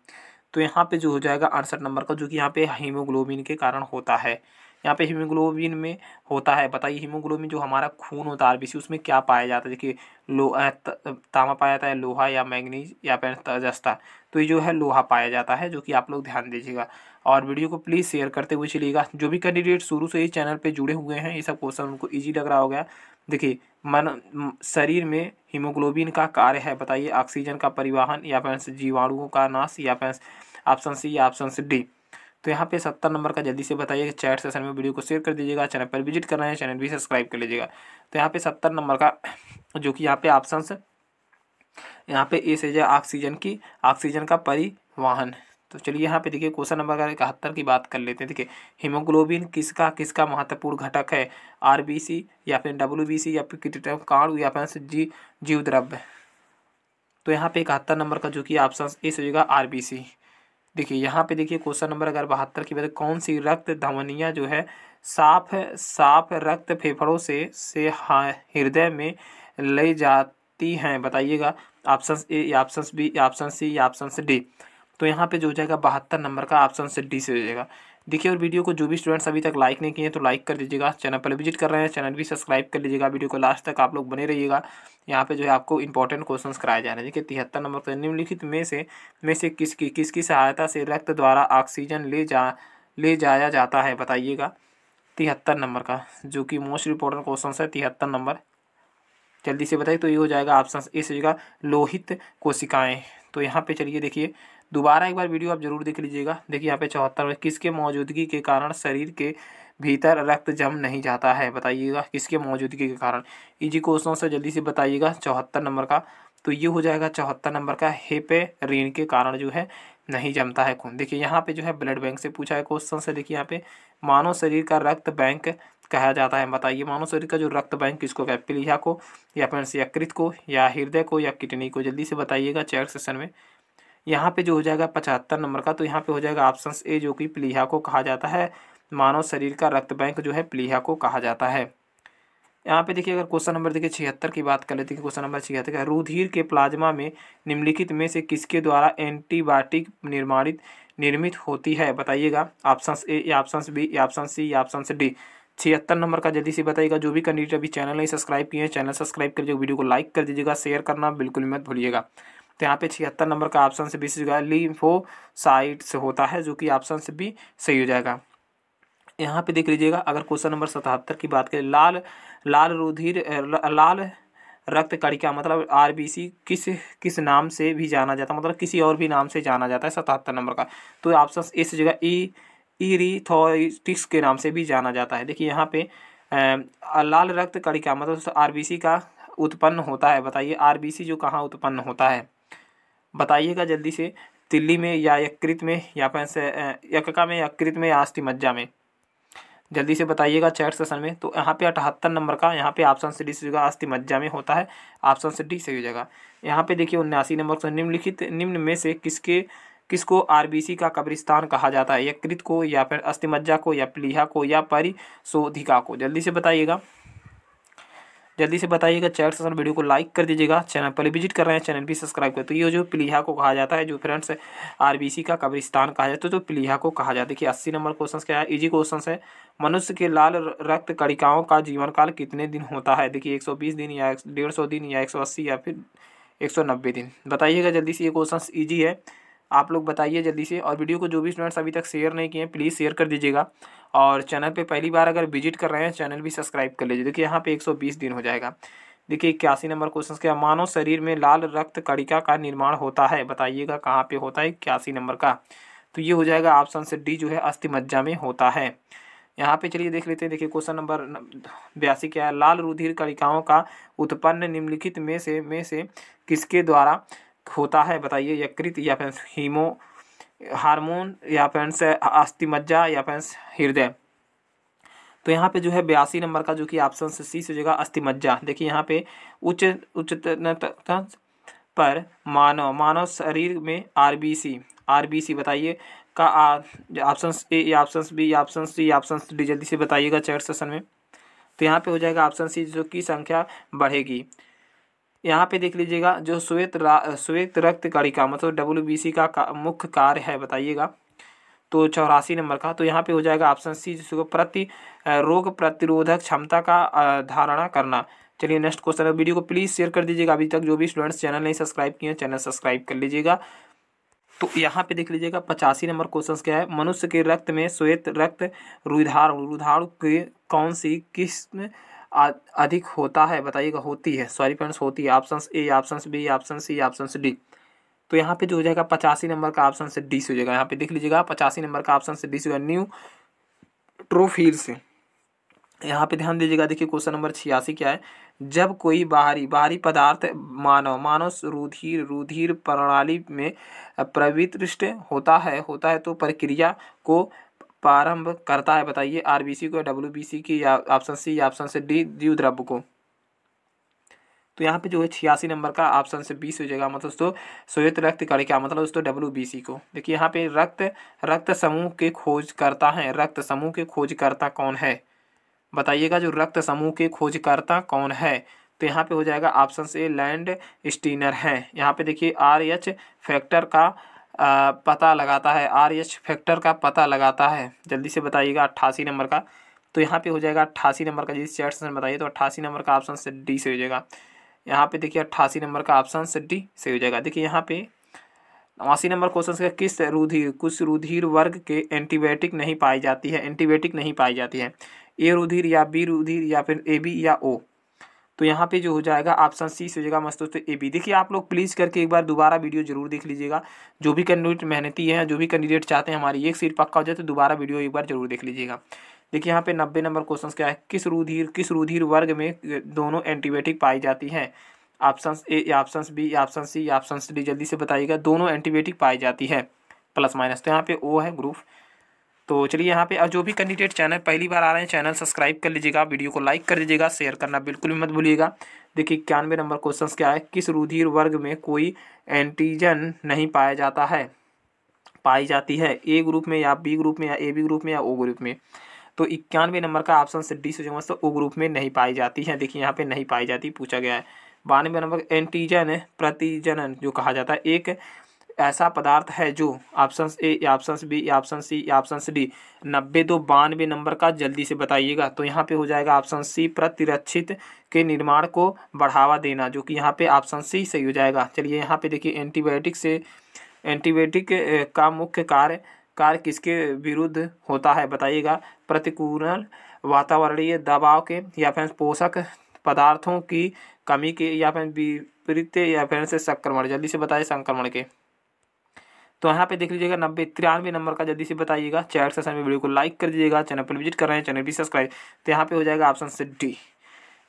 तो यहाँ पे जो हो जाएगा अड़सठ नंबर का, जो कि यहाँ पे हीमोग्लोबिन के कारण होता है। यहाँ पे हीमोग्लोबिन में होता है, बताइए हीमोग्लोबिन जो हमारा खून होता है आरबीसी उसमें क्या पाया जाता है? देखिए, लो तांबा पाया जाता है, लोहा या मैग्नीज या फिर तजस्ता। तो ये जो है लोहा पाया जाता है, जो कि आप लोग ध्यान दीजिएगा। और वीडियो को प्लीज़ शेयर करते हुए चलिएगा। जो भी कैंडिडेट शुरू से ही चैनल पर जुड़े हुए हैं, ये सब क्वेश्चन उनको ईजी लग रहा होगा। देखिए मन शरीर में हीमोग्लोबिन का कार्य है। बताइए, ऑक्सीजन का परिवहन या फिर जीवाणुओं का नाश या फिर ऑप्शन सी या ऑप्शन डी? तो यहाँ पे सत्तर नंबर का जल्दी से बताइए चैट सेशन में वीडियो को शेयर कर दीजिएगा, चैनल पर विज़िट कर रहे हैं, चैनल भी सब्सक्राइब कर लीजिएगा। तो यहाँ पे सत्तर नंबर का, जो कि यहाँ पे ऑप्शन यहाँ पे ए से ऑक्सीजन की, ऑक्सीजन का परिवहन। तो चलिए यहाँ पे देखिए क्वेश्चन नंबर इकहत्तर की बात कर लेते हैं। देखिए, हीमोग्लोबिन किसका किसका महत्वपूर्ण घटक है? आरबीसी या फिर डब्ल्यूबीसी या फिर काणु या फिर जी जीव द्रव्य तो यहाँ पे इकहत्तर नंबर का जो कि ऑप्शन ए से होगा आरबीसी। देखिए, यहाँ पे देखिए क्वेश्चन नंबर अगर बहत्तर की बात कौन सी रक्त धमनियाँ जो है, साफ़ साफ़ रक्त फेफड़ों से से हृदय में ले जाती हैं? बताइएगा। Option A option B option C option D तो यहाँ पे जो हो जाएगा बहत्तर नंबर का ऑप्शन से डी से हो जाएगा। देखिए, और वीडियो को जो भी स्टूडेंट्स अभी तक लाइक नहीं किए तो लाइक कर दीजिएगा। चैनल पर विज़िट कर रहे हैं चैनल भी सब्सक्राइब कर लीजिएगा। वीडियो को लास्ट तक आप लोग बने रहिएगा। यहाँ पे जो है आपको इंपॉर्टेंट क्वेश्चंस कराए जा रहे हैं। देखिए, तिहत्तर नंबर पर निम्नलिखित में से में से किसकी किसकी सहायता से रक्त द्वारा ऑक्सीजन ले जा, ले जाया जाता है, बताइएगा। तिहत्तर नंबर का, जो कि मोस्ट इंपॉर्टेंट क्वेश्चन है, तिहत्तर नंबर। जल्दी से बताइए तो ये हो जाएगा ऑप्शन ए से होगा लोहित कोशिकाएँ। तो यहाँ पे चलिए देखिए दोबारा एक बार वीडियो आप ज़रूर देख लीजिएगा। देखिए, यहाँ पे चौहत्तर किसके मौजूदगी के कारण शरीर के भीतर रक्त जम नहीं जाता है, बताइएगा किसके मौजूदगी के कारण। इजी क्वेश्चन से जल्दी से बताइएगा, चौहत्तर नंबर का। तो ये हो जाएगा चौहत्तर नंबर का हेपे ऋण के कारण जो है नहीं जमता है खून। देखिए, यहाँ पे जो है ब्लड बैंक से पूछा है क्वेश्चन से। देखिए, यहाँ पे मानव शरीर का रक्त बैंक कहा जाता है। बताइए, मानव शरीर का जो रक्त बैंक किसको प्लीहा को या फिर यकृत को या हृदय को या किडनी को? जल्दी से बताइएगा चैट सेशन में। यहाँ पे जो हो जाएगा पचहत्तर नंबर का तो यहाँ पे हो जाएगा ऑप्शन ए जो कि प्लीहा को कहा जाता है। मानव शरीर का रक्त बैंक जो है प्लीहा को कहा जाता है। यहाँ पे देखिए, अगर क्वेश्चन नंबर देखिए छिहत्तर की बात कर लेते हैं क्वेश्चन नंबर छिहत्तर का रुधिर के प्लाज्मा में निम्नलिखित में से किसके द्वारा एंटीबायोटिक निर्माणित, निर्मित होती है? बताइएगा। ऑप्शन ए या ऑप्शन बी या ऑप्शन सी या ऑप्शन डी छिहत्तर नंबर का जल्दी से बताइएगा। जो भी कैंडिडेट अभी चैनल नहीं सब्सक्राइब किए हैं, चैनल सब्सक्राइब कर वीडियो को लाइक कर दीजिएगा। शेयर करना बिल्कुल मत भूलिएगा। तो यहाँ पे छिहत्तर नंबर का ऑप्शन से बी से साइड से होता है, जो कि ऑप्शन से भी सही हो जाएगा। यहाँ पे देख लीजिएगा, अगर क्वेश्चन नंबर सतहत्तर की बात करें, लाल लाल रुधिर लाल रक्त कणिका मतलब आरबीसी किस किस नाम से भी जाना जाता है मतलब किसी और भी नाम से जाना जाता है सतहत्तर नंबर का तो ऑप्शन इस जगह ई ईरीथोटिक्स के नाम से भी जाना जाता है। देखिए यहाँ पे लाल रक्त कणिका मतलब आरबीसी का उत्पन्न होता है, बताइए आरबीसी जो कहाँ उत्पन्न होता है? बताइएगा जल्दी से, तिल्ली में या यकृत में, या फिर यकका में, यकृत में या अस्थि मज्जा में। जल्दी से बताइएगा चैट सेशन में। तो यहाँ पे अठहत्तर नंबर का, यहाँ पे ऑप्शन से डी से जगह अस्थि मज्जा में होता है। ऑप्शन से डी सही हो जाएगा। यहाँ पे देखिए उन्यासी नंबर से निम्नलिखित, निम्न में से किसके, किसको आरबीसी का कब्रिस्तान कहा जाता है? यकृत को या फिर अस्थि मज्जा को, या प्लीहा को, या परिशोधिका को? जल्दी से बताइएगा। जल्दी से बताइएगा चैट सेशन वीडियो को लाइक कर दीजिएगा, चैनल पर विज़िट कर रहे हैं, चैनल भी सब्सक्राइब कर तो ये जो प्लीहा को कहा जाता है, जो फ्रेंड्स आरबीसी का कब्रिस्तान कहा जाता है तो प्लीहा को कहा जाता है। देखिए, अस्सी नंबर क्वेश्चन क्या है? इजी क्वेश्चन है। मनुष्य के लाल रक्त कड़िकाओं का जीवन काल कितने दिन होता है? देखिए, एक सौ बीस दिन या डेढ़ सौ दिन या एक सौ अस्सी या फिर एक सौ नब्बे दिन। बताइएगा जल्दी से ये क्वेश्चन ईजी है। आप लोग बताइए जल्दी से और वीडियो को जो भी स्टूडेंट्स अभी तक शेयर नहीं किए प्लीज़ शेयर कर दीजिएगा। और चैनल पे पहली बार अगर विज़िट कर रहे हैं, चैनल भी सब्सक्राइब कर लीजिए। देखिए, यहाँ पे 120 दिन हो जाएगा। देखिए, इक्यासी नंबर क्वेश्चन क्या मानव शरीर में लाल रक्त कड़िका का निर्माण होता है? बताइएगा कहाँ पे होता है इक्यासी नंबर का। तो ये हो जाएगा ऑप्शन से डी जो है अस्थि मज्जा में होता है। यहाँ पे चलिए देख लेते हैं। देखिए क्वेश्चन नंबर बयासी क्या है? लाल रुधिर कणिकाओं का उत्पन्न निम्नलिखित में से में से किसके द्वारा होता है, बताइए, यकृत या फिर हीमो, हार्मोन या फिर से अस्थिमज्जा या फिर हृदय। तो यहाँ पे जो है बयासी नंबर का जो कि ऑप्शन से सी जगह अस्थिमज्जा। देखिए यहाँ पे उच्च, उच्चतनता पर मानव मानव शरीर में आरबीसी आरबीसी बताइए, का ऑप्शन ए या ऑप्शन बी या ऑप्शन सी या ऑप्शन डी जल्दी से बताइएगा चैट सेशन में। तो यहाँ पे हो जाएगा ऑप्शन सी जो की संख्या बढ़ेगी। यहाँ पे देख लीजिएगा जो श्वेत श्वेत रक्त कणिका मतलब डब्ल्यू का, मुख्य कार्य है बताइएगा। तो चौरासी नंबर का तो यहाँ पे हो जाएगा ऑप्शन सी जिसको प्रति रोग प्रतिरोधक क्षमता का धारणा करना। चलिए नेक्स्ट क्वेश्चन है। वीडियो को प्लीज़ शेयर कर दीजिएगा। अभी तक जो भी स्टूडेंट्स चैनल नहीं सब्सक्राइब किए हैं चैनल सब्सक्राइब कर लीजिएगा। तो यहाँ पे देख लीजिएगा पचासी नंबर क्वेश्चन क्या है? मनुष्य के रक्त में श्वेत रक्त रुधाणु रुधाणु के कौन सी किस्म अधिक होता है, बताइएगा, होती है। सॉरी फ्रेंड्स होती है। Option A option B option C option D तो यहाँ पे जो हो जाएगा, पचासी नंबर का ऑप्शन से डी से हो जाएगा। यहाँ पे देख लीजिएगा, पचासी नंबर का ऑप्शन से डी से होगा न्यू ट्रोफिल से। यहाँ पे ध्यान दीजिएगा, देखिए क्वेश्चन नंबर छियासी क्या है। जब कोई बाहरी बाहरी पदार्थ, मानव मानव रुधिर रुधिर प्रणाली में प्रविष्ट होता है होता है तो प्रक्रिया को प्रारंभ करता है, बताइए आरबीसी को डब्ल्यू बी सी की, या ऑप्शन सी, या ऑप्शन से डी द्यू द्रव्य को। तो यहाँ पे जो है छियासी नंबर का ऑप्शन से बीस हो जाएगा मतलब दोस्तों श्वेत रक्त क्या मतलब दोस्तों डब्ल्यू बी सी को। देखिए यहाँ पे रक्त रक्त समूह के खोज करता है, रक्त समूह के खोजकर्ता कौन है? बताइएगा जो रक्त समूह के खोजकर्ता कौन है? तो यहाँ पे हो जाएगा ऑप्शन से लैंड स्टीनर है। यहाँ पे देखिए आर एच फैक्टर का पता लगाता है। आर एच फैक्टर का पता लगाता है। जल्दी से बताइएगा अट्ठासी नंबर का। तो यहाँ पे हो जाएगा अट्ठासी नंबर का। जिस चैट से बताइए तो अट्ठासी नंबर का ऑप्शन से डी से हो जाएगा। यहाँ पे देखिए अट्ठासी नंबर का ऑप्शन से डी से हो जाएगा। देखिए यहाँ पे नवासी नंबर क्वेश्चन का किस रुधिर कुछ रुधिर वर्ग के एंटीबायोटिक नहीं पाई जाती है। एंटीबायोटिक नहीं पाई जाती है। ए रुधिर या बी रुधिर या फिर ए बी या ओ। तो यहाँ पे जो हो जाएगा ऑप्शन सी से हो जाएगा मस्त दोस्तों ए बी देखिए आप लोग प्लीज़ करके एक बार दोबारा वीडियो ज़रूर देख लीजिएगा। जो भी कैंडिडेट मेहनती है, जो भी कैंडिडेट चाहते हैं हमारी, एक सीट पक्का हो जाए तो दोबारा वीडियो एक बार ज़रूर देख लीजिएगा। देखिए यहाँ पे नब्बे नंबर क्वेश्चन क्या है? किस रुधिर किस रुधिर वर्ग में दोनों एंटीबायोटिक पाई जाती हैं? Option A option B option C option D जल्दी से बताइएगा। दोनों एंटीबायोटिक पाई जाती है। प्लस माइनस तो यहाँ पे ओ है ग्रुप तो चलिए यहाँ पे जो भी कैंडिडेट चैनल पहली बार आ रहे हैं चैनल सब्सक्राइब कर लीजिएगा। वीडियो को लाइक कर दीजिएगा शेयर करना बिल्कुल भी मत भूलिएगा। देखिए, इक्यानवे नंबर क्वेश्चन क्या है? किस रुधिर वर्ग में कोई एंटीजन नहीं पाया जाता है? पाई जाती है ए ग्रुप में या बी ग्रुप में या ए बी ग्रुप में या ओ ग्रुप में? तो इक्यानवे नंबर का ऑप्शन से डी से जो ओ ग्रुप में नहीं पाई जाती है। देखिए, यहाँ पे नहीं पाई जाती, पूछा गया है। बानवे नंबर एंटीजन प्रतिजनन, जो कहा जाता है, एक ऐसा पदार्थ है जो ऑप्शन ए या ऑप्शन बी या ऑप्शन सी या ऑप्शन डी नब्बे दो बानवे नंबर का जल्दी से बताइएगा। तो यहाँ पे हो जाएगा ऑप्शन सी प्रतिरक्षित के निर्माण को बढ़ावा देना, जो कि यहाँ पे ऑप्शन सी सही हो जाएगा। चलिए यहाँ पे देखिए एंटीबायोटिक से एंटीबायोटिक का मुख्य कार्य कार्य किसके विरुद्ध होता है, बताइएगा। प्रतिकूल वातावरणीय दबाव के, या फिर पोषक पदार्थों की कमी के, या फिर विपरीत, या फिर से संक्रमण, जल्दी से बताइए संक्रमण के। तो यहाँ पे देख लीजिएगा नब्बे तिरानवे नंबर का जल्दी से बताइएगा। चैट सेशन में वीडियो को लाइक कर दीजिएगा, चैनल पर विज़िट कर रहे हैं, चैनल भी सब्सक्राइब। तो यहाँ पे हो जाएगा ऑप्शन से, डी।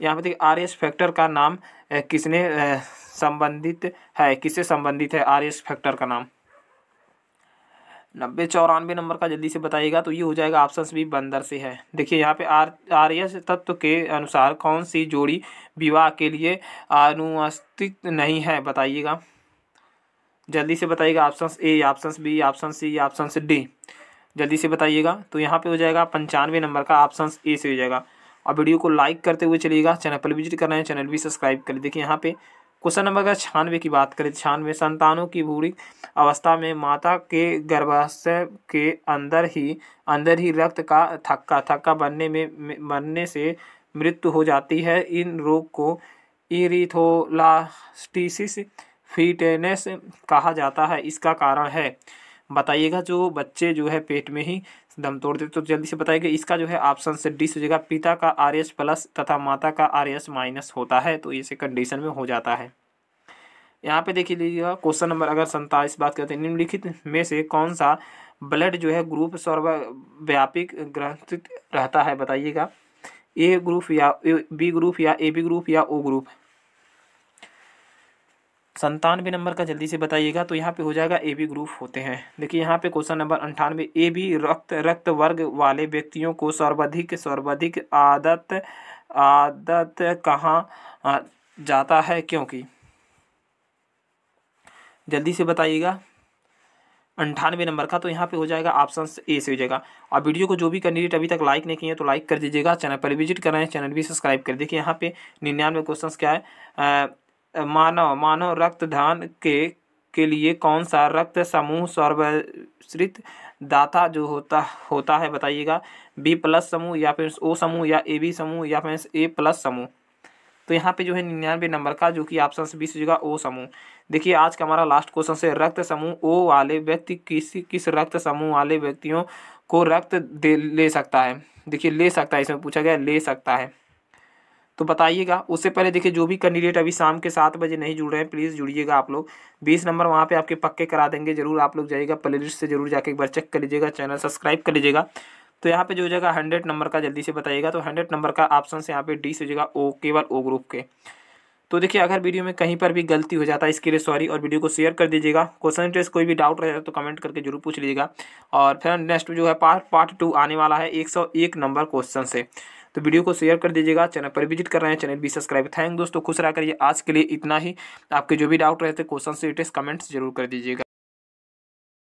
यहाँ पे देखिए आर एस फैक्टर का नाम किसने संबंधित है, किससे संबंधित है आर एस फैक्टर का नाम? नब्बे चौरानवे नंबर का जल्दी से बताइएगा तो ये हो जाएगा ऑप्शन भी बंदर से है। देखिए, यहाँ पे आर आर एस तत्व के अनुसार कौन सी जोड़ी विवाह के लिए अनुस्थित नहीं है, बताइएगा। जल्दी से बताइएगा option A option B option C option D जल्दी से बताइएगा तो यहाँ पे हो जाएगा पंचानवे नंबर का ऑप्शन ए से हो जाएगा। और वीडियो को लाइक करते हुए चलिएगा, चैनल पर विज़िट करना है, चैनल भी सब्सक्राइब कर। देखिए यहाँ पे क्वेश्चन नंबर अगर छियानवे की बात करें। छियानवे संतानों की भूरी अवस्था में माता के गर्भाशय के अंदर ही अंदर ही रक्त का थक्का थक्का बनने में, बनने से मृत्यु हो जाती है। इन रोग को इरिथोलास्टिसिस फिटनेस कहा जाता है, इसका कारण है। बताइएगा जो बच्चे जो है पेट में ही दम तोड़ देते तो जल्दी से बताइएगा इसका जो है ऑप्शन से डी हो पिता का आर एस प्लस तथा माता का आर एस माइनस होता है तो इसे कंडीशन में हो जाता है। यहाँ पे देखिए लीजिएगा क्वेश्चन नंबर अगर सैंतालीस बात करते हैं, निम्नलिखित में से कौन सा ब्लड जो है ग्रुप सर्वव्यापिक ग्रंथित रहता है, बताइएगा। ए ग्रुप या बी ग्रुप या ए बी ग्रुप या ओ ग्रुप संतानवे नंबर का जल्दी से बताइएगा तो यहाँ पे हो जाएगा ए बी ग्रुप होते हैं। देखिए, यहाँ पे क्वेश्चन नंबर अंठानवे ए बी रक्त रक्त वर्ग वाले व्यक्तियों को सर्वाधिक सर्वाधिक आदत आदत कहाँ जाता है, क्योंकि? जल्दी से बताइएगा। अंठानवे नंबर का तो यहाँ पे हो जाएगा ऑप्शन ए से हो जाएगा। और वीडियो को जो भी कैंडिडेट अभी तक लाइक नहीं किए तो लाइक कर दीजिएगा। चैनल पर विज़िट कर रहे हैं, चैनल भी सब्सक्राइब कर देखिए यहाँ पे निन्यानवे क्वेश्चन क्या है? मानव मानव रक्तदान के के लिए कौन सा रक्त समूह सर्वश्रित दाता जो होता होता है बताइएगा? बी प्लस समूह या फिर ओ समूह या ए बी समूह या फिर ए प्लस समूह। तो यहाँ पे जो है निन्यानवे नंबर का जो कि ऑप्शन से बीस जगह ओ समूह। देखिए, आज का हमारा लास्ट क्वेश्चन से रक्त समूह ओ वाले व्यक्ति किसी, किस रक्त समूह वाले व्यक्तियों को रक्त दे, ले सकता है? देखिए, ले सकता है, इसमें पूछा गया ले सकता है। तो बताइएगा। उससे पहले देखिए, जो भी कैंडिडेट अभी शाम के सात बजे नहीं जुड़ रहे हैं प्लीज़ जुड़िएगा आप लोग। बीस नंबर वहाँ पे आपके पक्के करा देंगे, ज़रूर आप लोग जाइएगा प्ले लिस्ट से, ज़रूर जाके एक बार चेक कर लीजिएगा चैनल सब्सक्राइब कर लीजिएगा। तो यहाँ पे जो हो जाएगा हंड्रेड नंबर का जल्दी से बताइएगा। तो हंड्रेड नंबर का ऑप्शन से यहाँ पे डी से हो जाएगा ओ केवल ओ ग्रुप के। तो देखिए, अगर वीडियो में कहीं पर भी गलती हो जाता है, इसके लिए सॉरी और वीडियो को शेयर कर दीजिएगा। क्वेश्चन टेस्ट कोई भी डाउट रहेगा तो कमेंट करके ज़रूर पूछ लीजिएगा। और फिर नेक्स्ट जो है पार्ट पार्ट टू आने वाला है, एक सौ एक नंबर क्वेश्चन से। तो वीडियो को शेयर कर दीजिएगा। चैनल पर विज़िट कर रहे हैं, चैनल भी सब्सक्राइब। थैंक दोस्तों, खुश रहा करिए आज के लिए इतना ही। आपके जो भी डाउट रहते क्वेश्चन से रिटेस्ट कमेंट्स ज़रूर कर दीजिएगा।